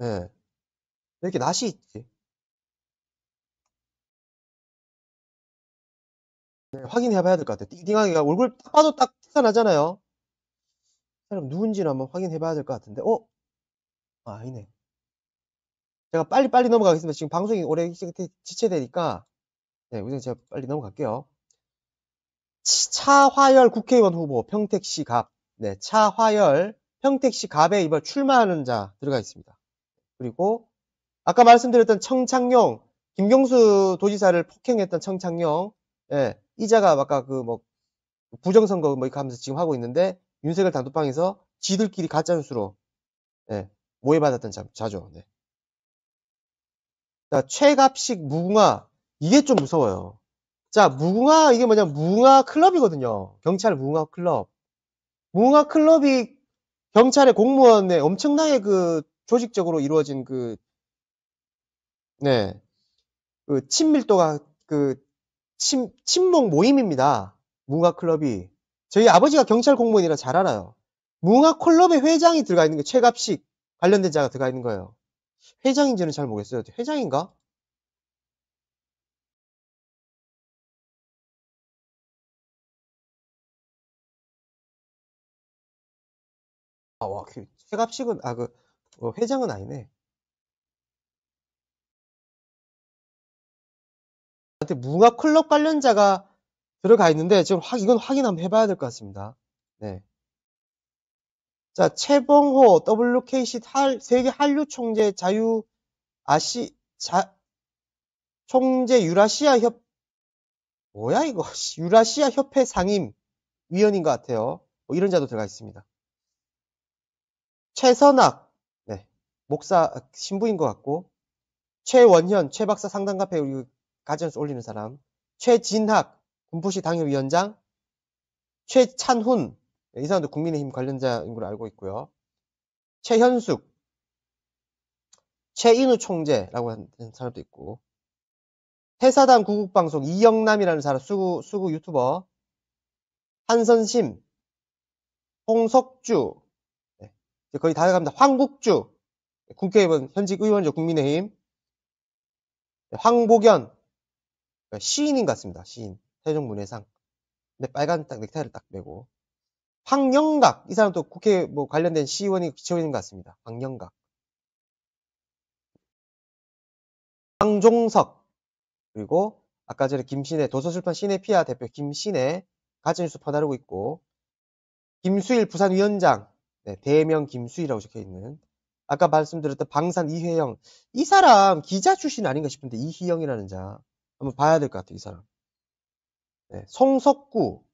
예. 네. 왜 이렇게 낯이 있지? 네, 확인해 봐야 될 것 같아요. 띵띵하게 얼굴 딱 봐도 딱 티가 나잖아요. 사람 누군지는 한번 확인해 봐야 될 것 같은데, 어? 아, 아니네. 제가 빨리빨리 넘어가겠습니다. 지금 방송이 오래 지체되니까, 네, 우선 제가 빨리 넘어갈게요. 차화열 국회의원 후보 평택시 갑. 네, 차화열 평택시 갑에 이번 출마하는 자 들어가 있습니다. 그리고 아까 말씀드렸던 청창용 김경수 도지사를 폭행했던 청창용 예, 이자가 아까 그 뭐 부정선거 뭐 이렇게 하면서 지금 하고 있는데 윤석열 단독방에서 지들끼리 가짜 뉴스로 예, 모해받았던 자, 자죠. 네. 자, 최갑식 무궁화. 이게 좀 무서워요. 자, 무궁화, 이게 뭐냐, 무궁화 클럽이거든요. 경찰 무궁화 클럽. 무궁화 클럽이 경찰의 공무원에 엄청나게 그 조직적으로 이루어진 그, 네, 그 친밀도가 그 친, 친목 모임입니다. 무궁화 클럽이. 저희 아버지가 경찰 공무원이라 잘 알아요. 무궁화 클럽의 회장이 들어가 있는 게 최갑식 관련된 자가 들어가 있는 거예요. 회장인지는 잘 모르겠어요. 회장인가? 아, 와, 그 최갑식은, 아, 그, 어, 회장은 아니네. 한테 무궁화 클럽 관련자가 들어가 있는데, 지금 확, 이건 확인 한번 해봐야 될 것 같습니다. 네. 자, 최봉호 WKC 탈, 세계 한류 총재 자유 아시 자 총재 유라시아 협 뭐야 이거 [laughs] 유라시아 협회 상임 위원인 것 같아요. 뭐 이런 자도 들어가 있습니다. 최선학. 네. 목사 신부인 것 같고 최원현 최박사 상담 카페 우리 가전에서 올리는 사람 최진학 군부시 당협위원장 최찬훈. 이 사람도 국민의힘 관련자인 걸로 알고 있고요. 최현숙, 최인우 총재라고 하는 사람도 있고, 태사단 구국방송 이영남이라는 사람, 수구, 수구 유튜버, 한선심, 홍석주, 네, 거의 다 갑니다. 황국주, 국회의원, 현직 의원죠, 국민의힘, 네, 황보견, 네, 시인인 것 같습니다. 시인, 세종문예상. 근데 빨간 딱 넥타이를 딱 메고, 황영각 이 사람도 국회 뭐 관련된 시의원이 지원인 것 같습니다. 황영각 황종석 그리고 아까 전에 김신혜 도서출판 시네피아 대표 김신혜 가짜뉴스 퍼다르고 있고 김수일 부산위원장 네, 대명 김수일이라고 적혀 있는 아까 말씀드렸던 방산 이회영 이 사람 기자 출신 아닌가 싶은데 이희영이라는 자 한번 봐야 될 것 같아요 이 사람 네, 송석구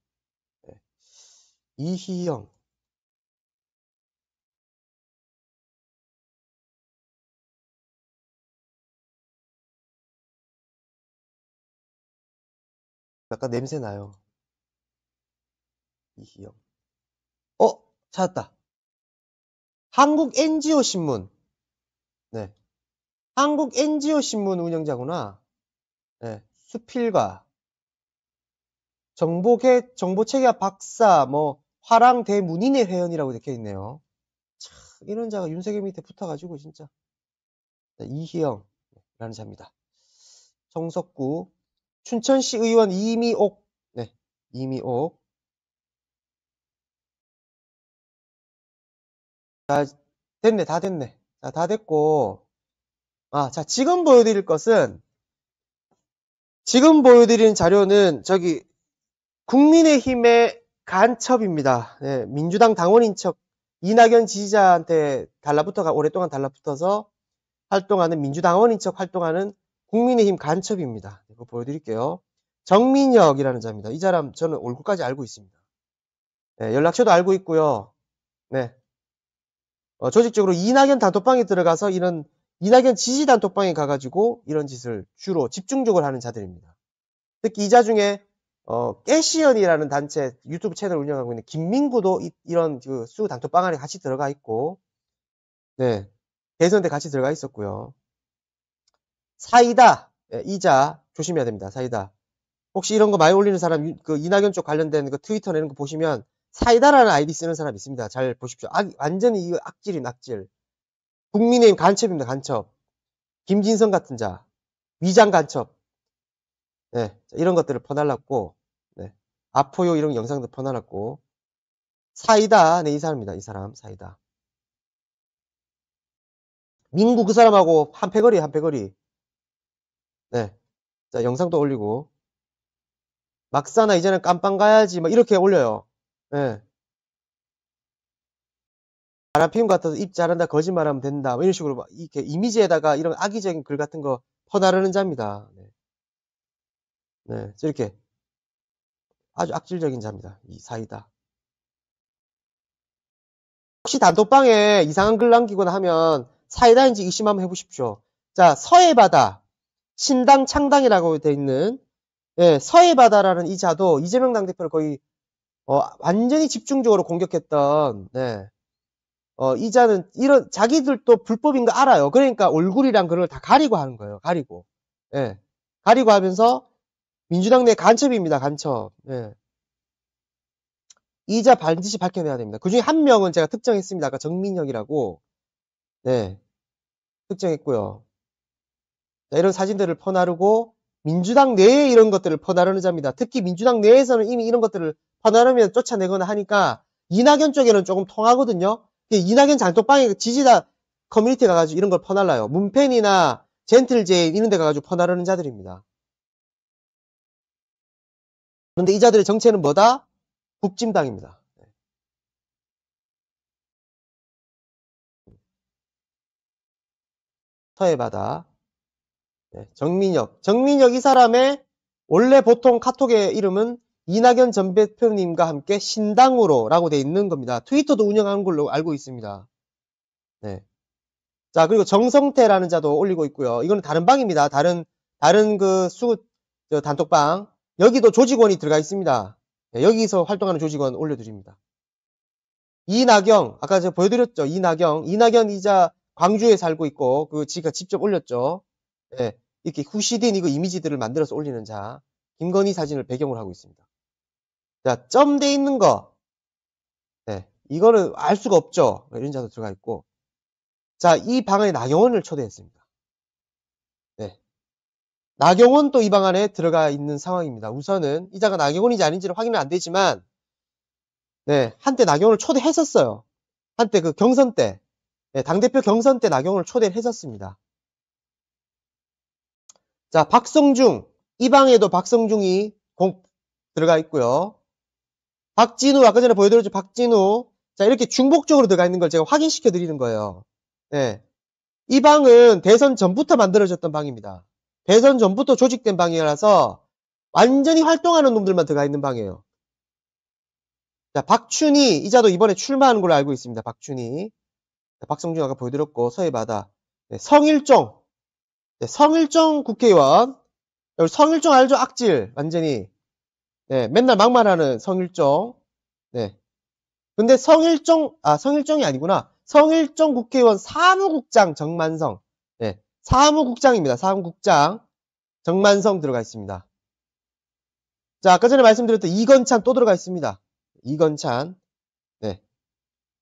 이희영 약간 냄새 나요. 이희영. 어, 찾았다. 한국 NGO 신문. 네. 한국 NGO 신문 운영자구나. 네. 수필가. 정보계, 정보체계학 박사, 뭐, 화랑 대 문인의 회원이라고 적혀 있네요. 참, 이런 자가 윤석열 밑에 붙어가지고 진짜 이희영라는 자입니다. 정석구 춘천시 의원 이미옥 네 이미옥 자 됐네 다 됐네 자, 다 됐고 아, 자 지금 보여드릴 것은 지금 보여드리는 자료는 저기 국민의힘의 간첩입니다. 네, 민주당 당원인 척 이낙연 지지자한테 달라붙어가 오랫동안 달라붙어서 활동하는 민주당원인 척 활동하는 국민의힘 간첩입니다. 이거 보여드릴게요. 정민혁이라는 자입니다. 이 사람 저는 얼굴까지 알고 있습니다. 네, 연락처도 알고 있고요. 네. 어, 조직적으로 이낙연 단톡방에 들어가서 이런 이낙연 지지 단톡방에 가가지고 이런 짓을 주로 집중적으로 하는 자들입니다. 특히 이자 중에 어, 깨시연이라는 단체 유튜브 채널 운영하고 있는 김민구도 이, 런그 단톡방 안에 같이 들어가 있고, 네. 대선 때 같이 들어가 있었고요. 사이다, 네, 이자 조심해야 됩니다. 사이다. 혹시 이런 거 많이 올리는 사람, 그 이낙연 쪽 관련된 그 트위터 내는 거 보시면 사이다라는 아이디 쓰는 사람 있습니다. 잘 보십시오. 악, 완전히 이거 악질이 악질. 국민의힘 간첩입니다. 간첩. 김진성 같은 자, 위장 간첩. 네, 이런 것들을 퍼날랐고, 네, 아포요 이런 영상도 퍼날랐고, 사이다, 네, 이 사람입니다. 이 사람, 사이다. 민구 그 사람하고 한 패거리, 한 패거리. 네. 자, 영상도 올리고. 막사나 이제는 깜빵 가야지, 막 이렇게 올려요. 네. 바람 피운 것 같아서 입 자른다, 거짓말하면 된다, 뭐 이런 식으로 이렇게 이미지에다가 이런 악의적인 글 같은 거 퍼나르는 자입니다. 네. 네, 이렇게 아주 악질적인 자입니다. 이 사이다. 혹시 단톡방에 이상한 글 남기거나 하면 사이다인지 의심 한번 해보십시오. 자, 서해 바다, 신당 창당이라고 돼 있는 예, 서해 바다라는 이 자도 이재명 당대표를 거의 어, 완전히 집중적으로 공격했던 네. 어, 이 자는 이런 자기들도 불법인 거 알아요. 그러니까 얼굴이랑 그런 걸다 가리고 하는 거예요. 가리고. 예. 가리고 하면서 민주당 내 간첩입니다. 간첩. 예. 이자 반드시 밝혀내야 됩니다. 그 중에 한 명은 제가 특정했습니다. 아까 정민혁이라고. 네. 특정했고요. 자, 이런 사진들을 퍼나르고 민주당 내에 이런 것들을 퍼나르는 자입니다. 특히 민주당 내에서는 이미 이런 것들을 퍼나르면 쫓아내거나 하니까 이낙연 쪽에는 조금 통하거든요. 이낙연 장독방에 지지자 커뮤니티 가가지고 이런 걸 퍼날라요. 문팬이나 젠틀재인 이런 데 가가지고 퍼나르는 자들입니다. 그런데 이 자들의 정체는 뭐다? 국진당입니다. 서해바다. 네, 정민혁. 정민혁 이 사람의 원래 보통 카톡의 이름은 이낙연 전 대표님과 함께 신당으로 라고 돼 있는 겁니다. 트위터도 운영하는 걸로 알고 있습니다. 네. 자, 그리고 정성태라는 자도 올리고 있고요. 이거는 다른 방입니다. 다른, 다른 그 수, 저 단톡방. 여기도 조직원이 들어가 있습니다. 네, 여기서 활동하는 조직원 올려드립니다. 이나경, 아까 제가 보여드렸죠. 이나경. 이낙연 이자 광주에 살고 있고, 그 지가 직접 올렸죠. 네, 이렇게 후시딘 이거 이미지들을 만들어서 올리는 자. 김건희 사진을 배경으로 하고 있습니다. 자, 점 돼 있는 거. 네, 이거는 알 수가 없죠. 이런 자도 들어가 있고. 자, 이 방안에 나경원을 초대했습니다. 네. 나경원 또 이 방 안에 들어가 있는 상황입니다. 우선은 이 자가 나경원인지 아닌지는 확인은 안 되지만, 네, 한때 나경원을 초대했었어요. 한때 그 경선 때, 네, 당대표 경선 때 나경원을 초대했었습니다. 자, 박성중, 이 방에도 박성중이 공, 들어가 있고요. 박진우, 아까 전에 보여드렸죠. 박진우. 자, 이렇게 중복적으로 들어가 있는 걸 제가 확인시켜 드리는 거예요. 네. 이 방은 대선 전부터 만들어졌던 방입니다. 대선 전부터 조직된 방이라서 완전히 활동하는 놈들만 들어가 있는 방이에요. 자, 박춘희, 이자도 이번에 출마하는 걸로 알고 있습니다. 박춘희. 박성준 아까 보여드렸고, 서해바다. 네, 성일종. 네, 성일종 국회의원. 성일종 알죠? 악질. 완전히. 네, 맨날 막말하는 성일종. 네. 근데 성일종, 아, 성일종이 아니구나. 성일종 국회의원 사무국장 정만성. 네. 사무국장입니다. 사무국장. 정만성 들어가 있습니다. 자, 아까 전에 말씀드렸던 이건찬 또 들어가 있습니다. 이건찬. 네.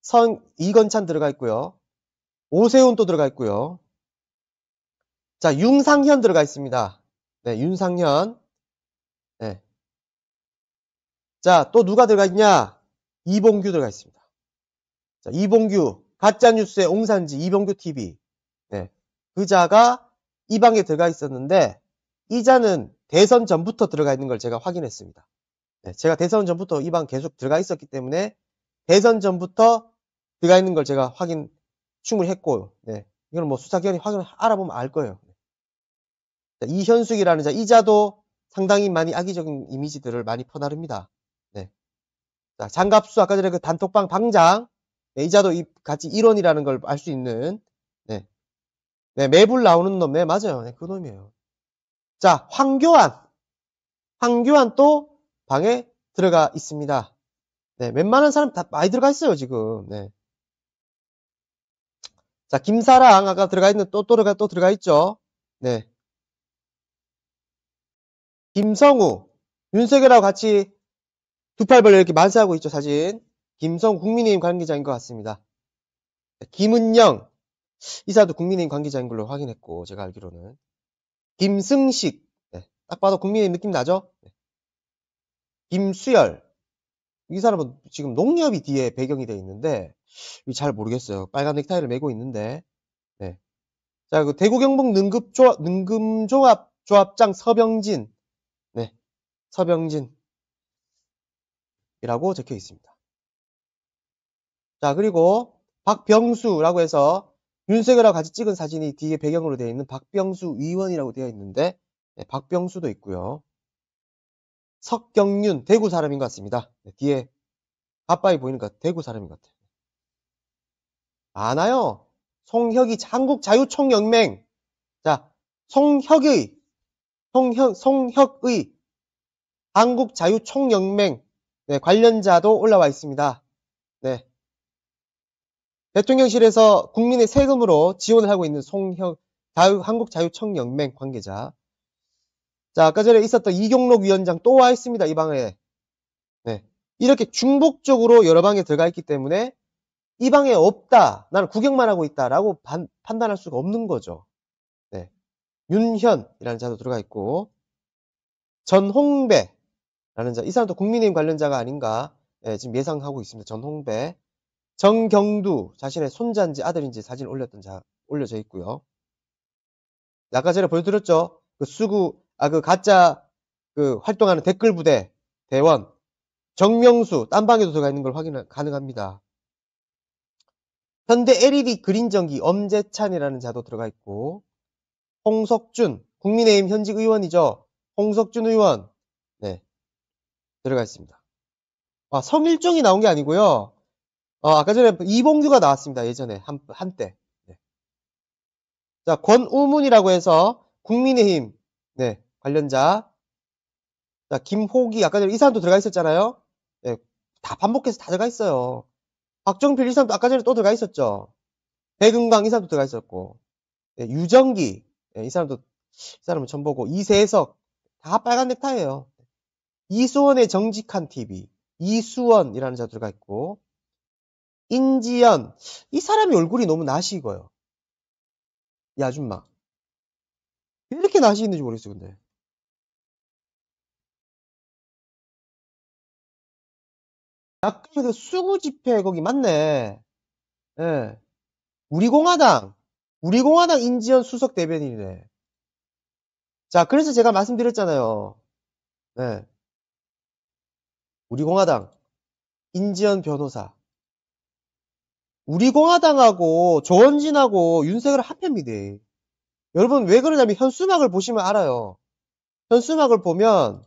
성, 이건찬 들어가 있고요. 오세훈 또 들어가 있고요. 자, 윤상현 들어가 있습니다. 네, 윤상현. 네. 자, 또 누가 들어가 있냐? 이봉규 들어가 있습니다. 자, 이봉규. 가짜뉴스의 옹산지 이봉규 TV. 네. 그 자가 이 방에 들어가 있었는데, 이 자는 대선 전부터 들어가 있는 걸 제가 확인했습니다. 네, 제가 대선 전부터 이 방 계속 들어가 있었기 때문에, 대선 전부터 들어가 있는 걸 제가 확인 충분히 했고, 네. 이건 뭐 수사기관이 확인, 알아보면 알 거예요. 자, 이현숙이라는 자, 이 자도 상당히 많이 악의적인 이미지들을 많이 퍼나릅니다. 네. 자, 장갑수, 아까 전에 그 단톡방 방장, 네, 이자도 이, 같이 일원이라는 걸 알 수 있는, 네. 네, 매불 나오는 놈, 네, 맞아요. 네, 그 놈이에요. 자, 황교안. 황교안 또 방에 들어가 있습니다. 네, 웬만한 사람 다 많이 들어가 있어요, 지금. 네. 자, 김사랑, 아까 들어가 있는 또, 또 들어가, 또 들어가 있죠. 네. 김성우, 윤석열하고 같이 두 팔 벌려 이렇게 만세하고 있죠, 사진. 김성 국민의힘 관계자인 것 같습니다. 김은영, 이사도 국민의힘 관계자인 걸로 확인했고, 제가 알기로는. 김승식, 네, 딱 봐도 국민의힘 느낌 나죠? 네. 김수열, 이 사람은 지금 농협이 뒤에 배경이 되어 있는데, 잘 모르겠어요. 빨간 넥타이를 메고 있는데, 네. 자, 그 대구 경북 능급조합, 능금조합 조합장 서병진, 네. 서병진. 이라고 적혀 있습니다. 자, 그리고 박병수라고 해서 윤석열하고 같이 찍은 사진이 뒤에 배경으로 되어 있는 박병수 위원이라고 되어 있는데 네, 박병수도 있고요. 석경윤 대구 사람인 것 같습니다. 네, 뒤에 가빠이 보이는 것 대구 사람인 것 같아요. 많아요. 송혁이 한국 자유총연맹. 자, 송혁의, 송혁, 송혁의 한국 자유총연맹 네, 관련자도 올라와 있습니다. 네. 대통령실에서 국민의 세금으로 지원을 하고 있는 송혁, 자유, 한국자유총연맹 관계자. 자, 아까 전에 있었던 이경록 위원장 또 와 있습니다. 이 방에. 네. 이렇게 중복적으로 여러 방에 들어가 있기 때문에 이 방에 없다. 나는 구경만 하고 있다 라고 반, 판단할 수가 없는 거죠. 네. 윤현이라는 자도 들어가 있고 전홍배 라는 자. 이 사람도 국민의힘 관련자가 아닌가 네, 지금 예상하고 있습니다. 전홍배. 정경두 자신의 손자인지 아들인지 사진 올렸던 자 올려져 있고요. 아까 전에 보여드렸죠. 그 수구 아 그 가짜 그 활동하는 댓글 부대 대원 정명수 딴 방에도 들어가 있는 걸 확인 가능합니다. 현대 LED 그린전기 엄재찬이라는 자도 들어가 있고 홍석준 국민의힘 현직 의원이죠. 홍석준 의원 네 들어가 있습니다. 아, 성일종이 나온 게 아니고요. 어, 아까 전에 이봉규가 나왔습니다. 예전에 한, 한때. 네. 자 권우문이라고 해서 국민의힘 네 관련자 자 김호기 아까 전에 이 사람도 들어가 있었잖아요. 네, 다 반복해서 다 들어가 있어요. 박정필 이 사람도 아까 전에 또 들어가 있었죠. 백은광 이 사람도 들어가 있었고 네, 유정기 네, 이 사람도 이 사람은 처음 보고 이세석 다 빨간 넥타이예요. 이수원의 정직한 TV 이수원이라는 자 들어가 있고 인지연 이 사람이 얼굴이 너무 익어요. 이 아줌마 왜 이렇게 낯이 있는지 모르겠어 근데 약간 그 수구 집회 거기 맞네. 예. 우리 공화당, 우리 공화당 인지연 수석 대변인이네. 자, 그래서 제가 말씀드렸잖아요. 네. 우리공화당, 인지연 변호사. 우리공화당하고 조원진하고 윤석열 합합니다. 여러분 왜 그러냐면 현수막을 보시면 알아요. 현수막을 보면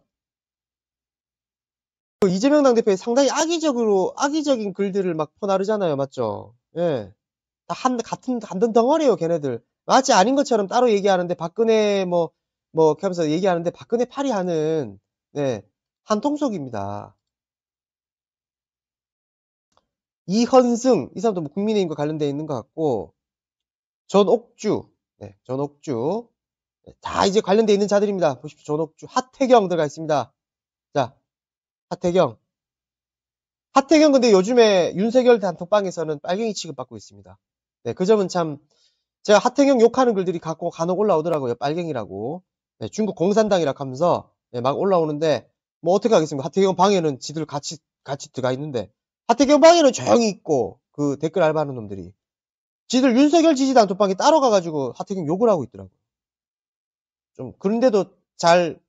그 이재명 당대표의 상당히 악의적으로, 악의적인 글들을 막 퍼나르잖아요. 맞죠? 예. 다 한, 같은, 같은 덩어리에요, 걔네들. 마치 아닌 것처럼 따로 얘기하는데, 박근혜 뭐, 뭐, 하면서 얘기하는데, 박근혜 파리 하는, 네, 한통속입니다. 이헌승, 이 사람도 뭐 국민의힘과 관련되어 있는 것 같고, 전옥주, 네, 전옥주. 네, 다 이제 관련되어 있는 자들입니다. 보십시오. 전옥주, 하태경 들어가 있습니다. 자, 하태경. 하태경 근데 요즘에 윤석열 단톡방에서는 빨갱이 취급받고 있습니다. 네, 그 점은 참 제가 하태경 욕하는 글들이 갖고 간혹 올라오더라고요. 빨갱이라고. 네, 중국 공산당이라고 하면서 네, 막 올라오는데 뭐 어떻게 하겠습니까? 하태경 방에는 지들 같이 같이 들어가 있는데 하태경 방에는 조용히 있고 그 댓글 알바하는 놈들이 지들 윤석열 지지 단톡방에 따로 가가지고 하태경 욕을 하고 있더라고요. 좀 그런데도 잘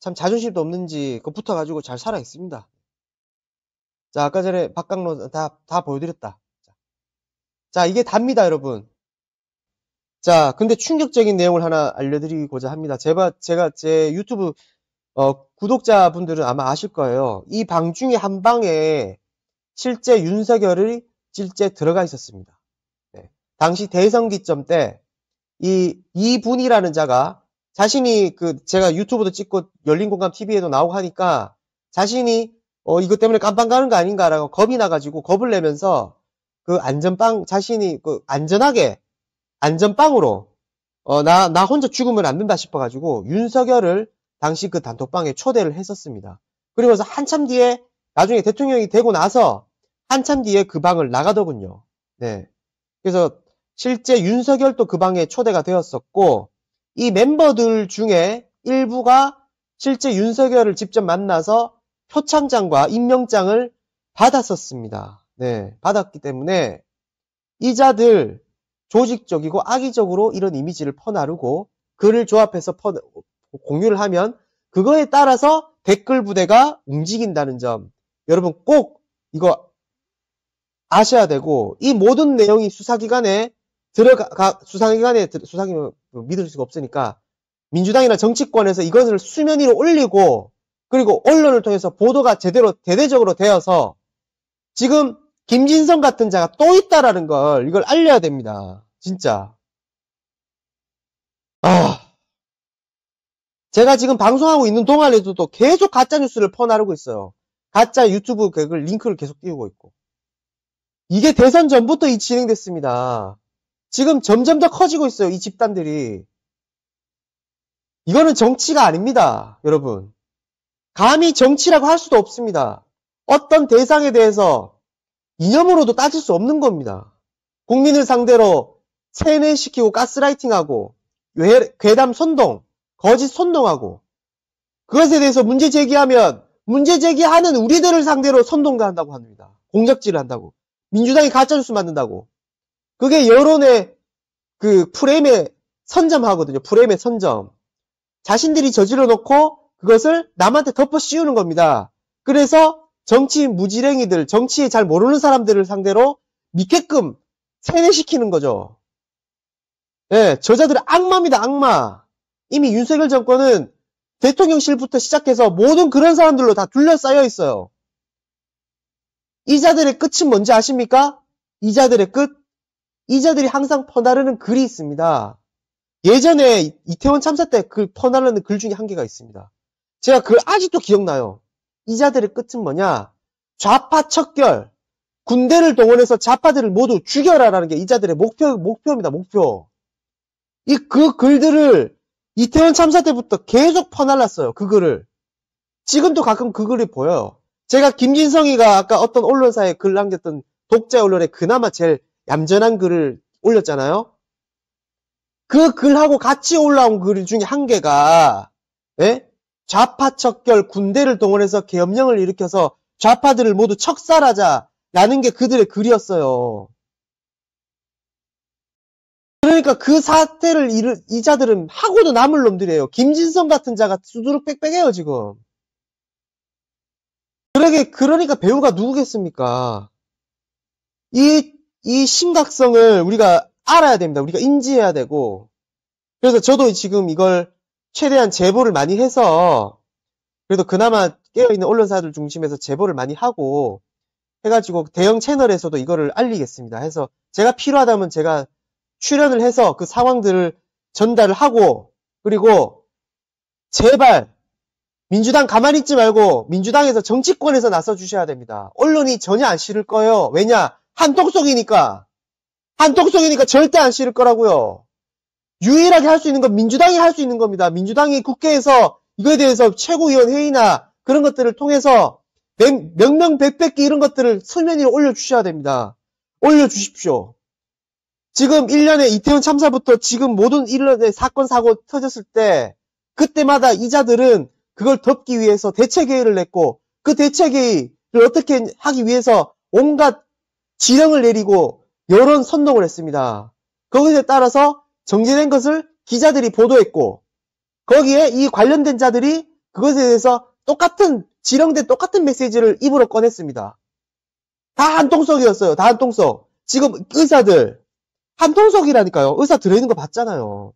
참 자존심도 없는지 그 붙어가지고 잘 살아 있습니다. 자, 아까 전에 박강로 다, 다 보여드렸다. 자, 이게 답니다, 여러분. 자, 근데 충격적인 내용을 하나 알려드리고자 합니다. 제가, 제가 제 유튜브, 어, 구독자분들은 아마 아실 거예요. 이 방 중에 한 방에 실제 윤석열이 실제 들어가 있었습니다. 네. 당시 대선 기점 때, 이, 이분이라는 자가 자신이 그 제가 유튜브도 찍고 열린 공감 TV에도 나오고 하니까 자신이 어 이것 때문에 깜빵 가는 거 아닌가라고 겁이 나가지고 겁을 내면서 그 안전빵 자신이 그 안전하게 안전빵으로 어 나 나 혼자 죽으면 안 된다 싶어가지고 윤석열을 당시 그 단톡방에 초대를 했었습니다. 그리고서 한참 뒤에 나중에 대통령이 되고 나서 한참 뒤에 그 방을 나가더군요. 네. 그래서 실제 윤석열도 그 방에 초대가 되었었고 이 멤버들 중에 일부가 실제 윤석열을 직접 만나서 표창장과 임명장을 받았었습니다. 네, 받았기 때문에 이자들 조직적이고 악의적으로 이런 이미지를 퍼나르고 글을 조합해서 퍼, 공유를 하면 그거에 따라서 댓글 부대가 움직인다는 점 여러분 꼭 이거 아셔야 되고 이 모든 내용이 수사기관에 들어가 수사기관에 수사기관 믿을 수가 없으니까 민주당이나 정치권에서 이것을 수면 위로 올리고 그리고 언론을 통해서 보도가 제대로 대대적으로 되어서 지금 김진성 같은 자가 또 있다라는 걸 이걸 알려야 됩니다. 진짜. 아. 제가 지금 방송하고 있는 동안에도 계속 가짜 뉴스를 퍼나르고 있어요. 가짜 유튜브 그걸 링크를 계속 띄우고 있고. 이게 대선 전부터 이 진행됐습니다. 지금 점점 더 커지고 있어요. 이 집단들이. 이거는 정치가 아닙니다. 여러분. 감히 정치라고 할 수도 없습니다. 어떤 대상에 대해서 이념으로도 따질 수 없는 겁니다. 국민을 상대로 세뇌시키고 가스라이팅하고 괴담 선동, 거짓 선동하고 그것에 대해서 문제 제기하면 문제 제기하는 우리들을 상대로 선동가 한다고 합니다. 공작질을 한다고. 민주당이 가짜뉴스 만든다고. 그게 여론의 그 프레임에 선점하거든요. 프레임의 선점. 자신들이 저질러 놓고 그것을 남한테 덮어 씌우는 겁니다. 그래서 정치 무지랭이들, 정치에 잘 모르는 사람들을 상대로 믿게끔 세뇌시키는 거죠. 예, 저자들의 악마입니다, 악마. 이미 윤석열 정권은 대통령실부터 시작해서 모든 그런 사람들로 다 둘러싸여 있어요. 이자들의 끝은 뭔지 아십니까? 이자들의 끝? 이자들이 항상 퍼나르는 글이 있습니다. 예전에 이태원 참사 때 그 퍼나르는 글 중에 한 개가 있습니다. 제가 그걸 아직도 기억나요. 이자들의 끝은 뭐냐? 좌파 척결. 군대를 동원해서 좌파들을 모두 죽여라라는 게 이자들의 목표, 목표입니다, 목표. 이 그 글들을 이태원 참사 때부터 계속 퍼날랐어요, 그 글을. 지금도 가끔 그 글이 보여요. 제가 김진성이가 아까 어떤 언론사에 글 남겼던 독자 언론에 그나마 제일 얌전한 글을 올렸잖아요. 그 글하고 같이 올라온 글 중에 한 개가 예? 좌파 척결 군대를 동원해서 계엄령을 일으켜서 좌파들을 모두 척살하자라는 게 그들의 글이었어요. 그러니까 그 사태를 이르, 이자들은 하고도 남을 놈들이에요. 김진성 같은 자가 수두룩 빽빽해요, 지금. 그러게, 그러니까 배우가 누구겠습니까? 이, 이 심각성을 우리가 알아야 됩니다. 우리가 인지해야 되고. 그래서 저도 지금 이걸 최대한 제보를 많이 해서, 그래도 그나마 깨어있는 언론사들 중심에서 제보를 많이 하고, 해가지고 대형 채널에서도 이거를 알리겠습니다. 해서 제가 필요하다면 제가 출연을 해서 그 상황들을 전달을 하고 그리고 제발 민주당 가만히 있지 말고 민주당에서 정치권에서 나서 주셔야 됩니다. 언론이 전혀 안 싫을 거예요. 왜냐? 한통속이니까. 한통속이니까 절대 안 싫을 거라고요. 유일하게 할 수 있는 건 민주당이 할 수 있는 겁니다. 민주당이 국회에서 이거에 대해서 최고위원 회의나 그런 것들을 통해서 명명백백기 이런 것들을 수면 위로 올려주셔야 됩니다. 올려주십시오. 지금 1년에 이태원 참사부터 지금 모든 일련의 사건, 사고 터졌을 때, 그때마다 이자들은 그걸 덮기 위해서 대책회의를 냈고, 그 대책회의를 어떻게 하기 위해서 온갖 지령을 내리고 여론 선동을 했습니다. 거기에 따라서 정지된 것을 기자들이 보도했고, 거기에 이 관련된 자들이 그것에 대해서 똑같은, 지령된 똑같은 메시지를 입으로 꺼냈습니다. 다 한통속이었어요. 다 한통속. 지금 의사들, 한통속이라니까요. 의사 들어있는 거 봤잖아요.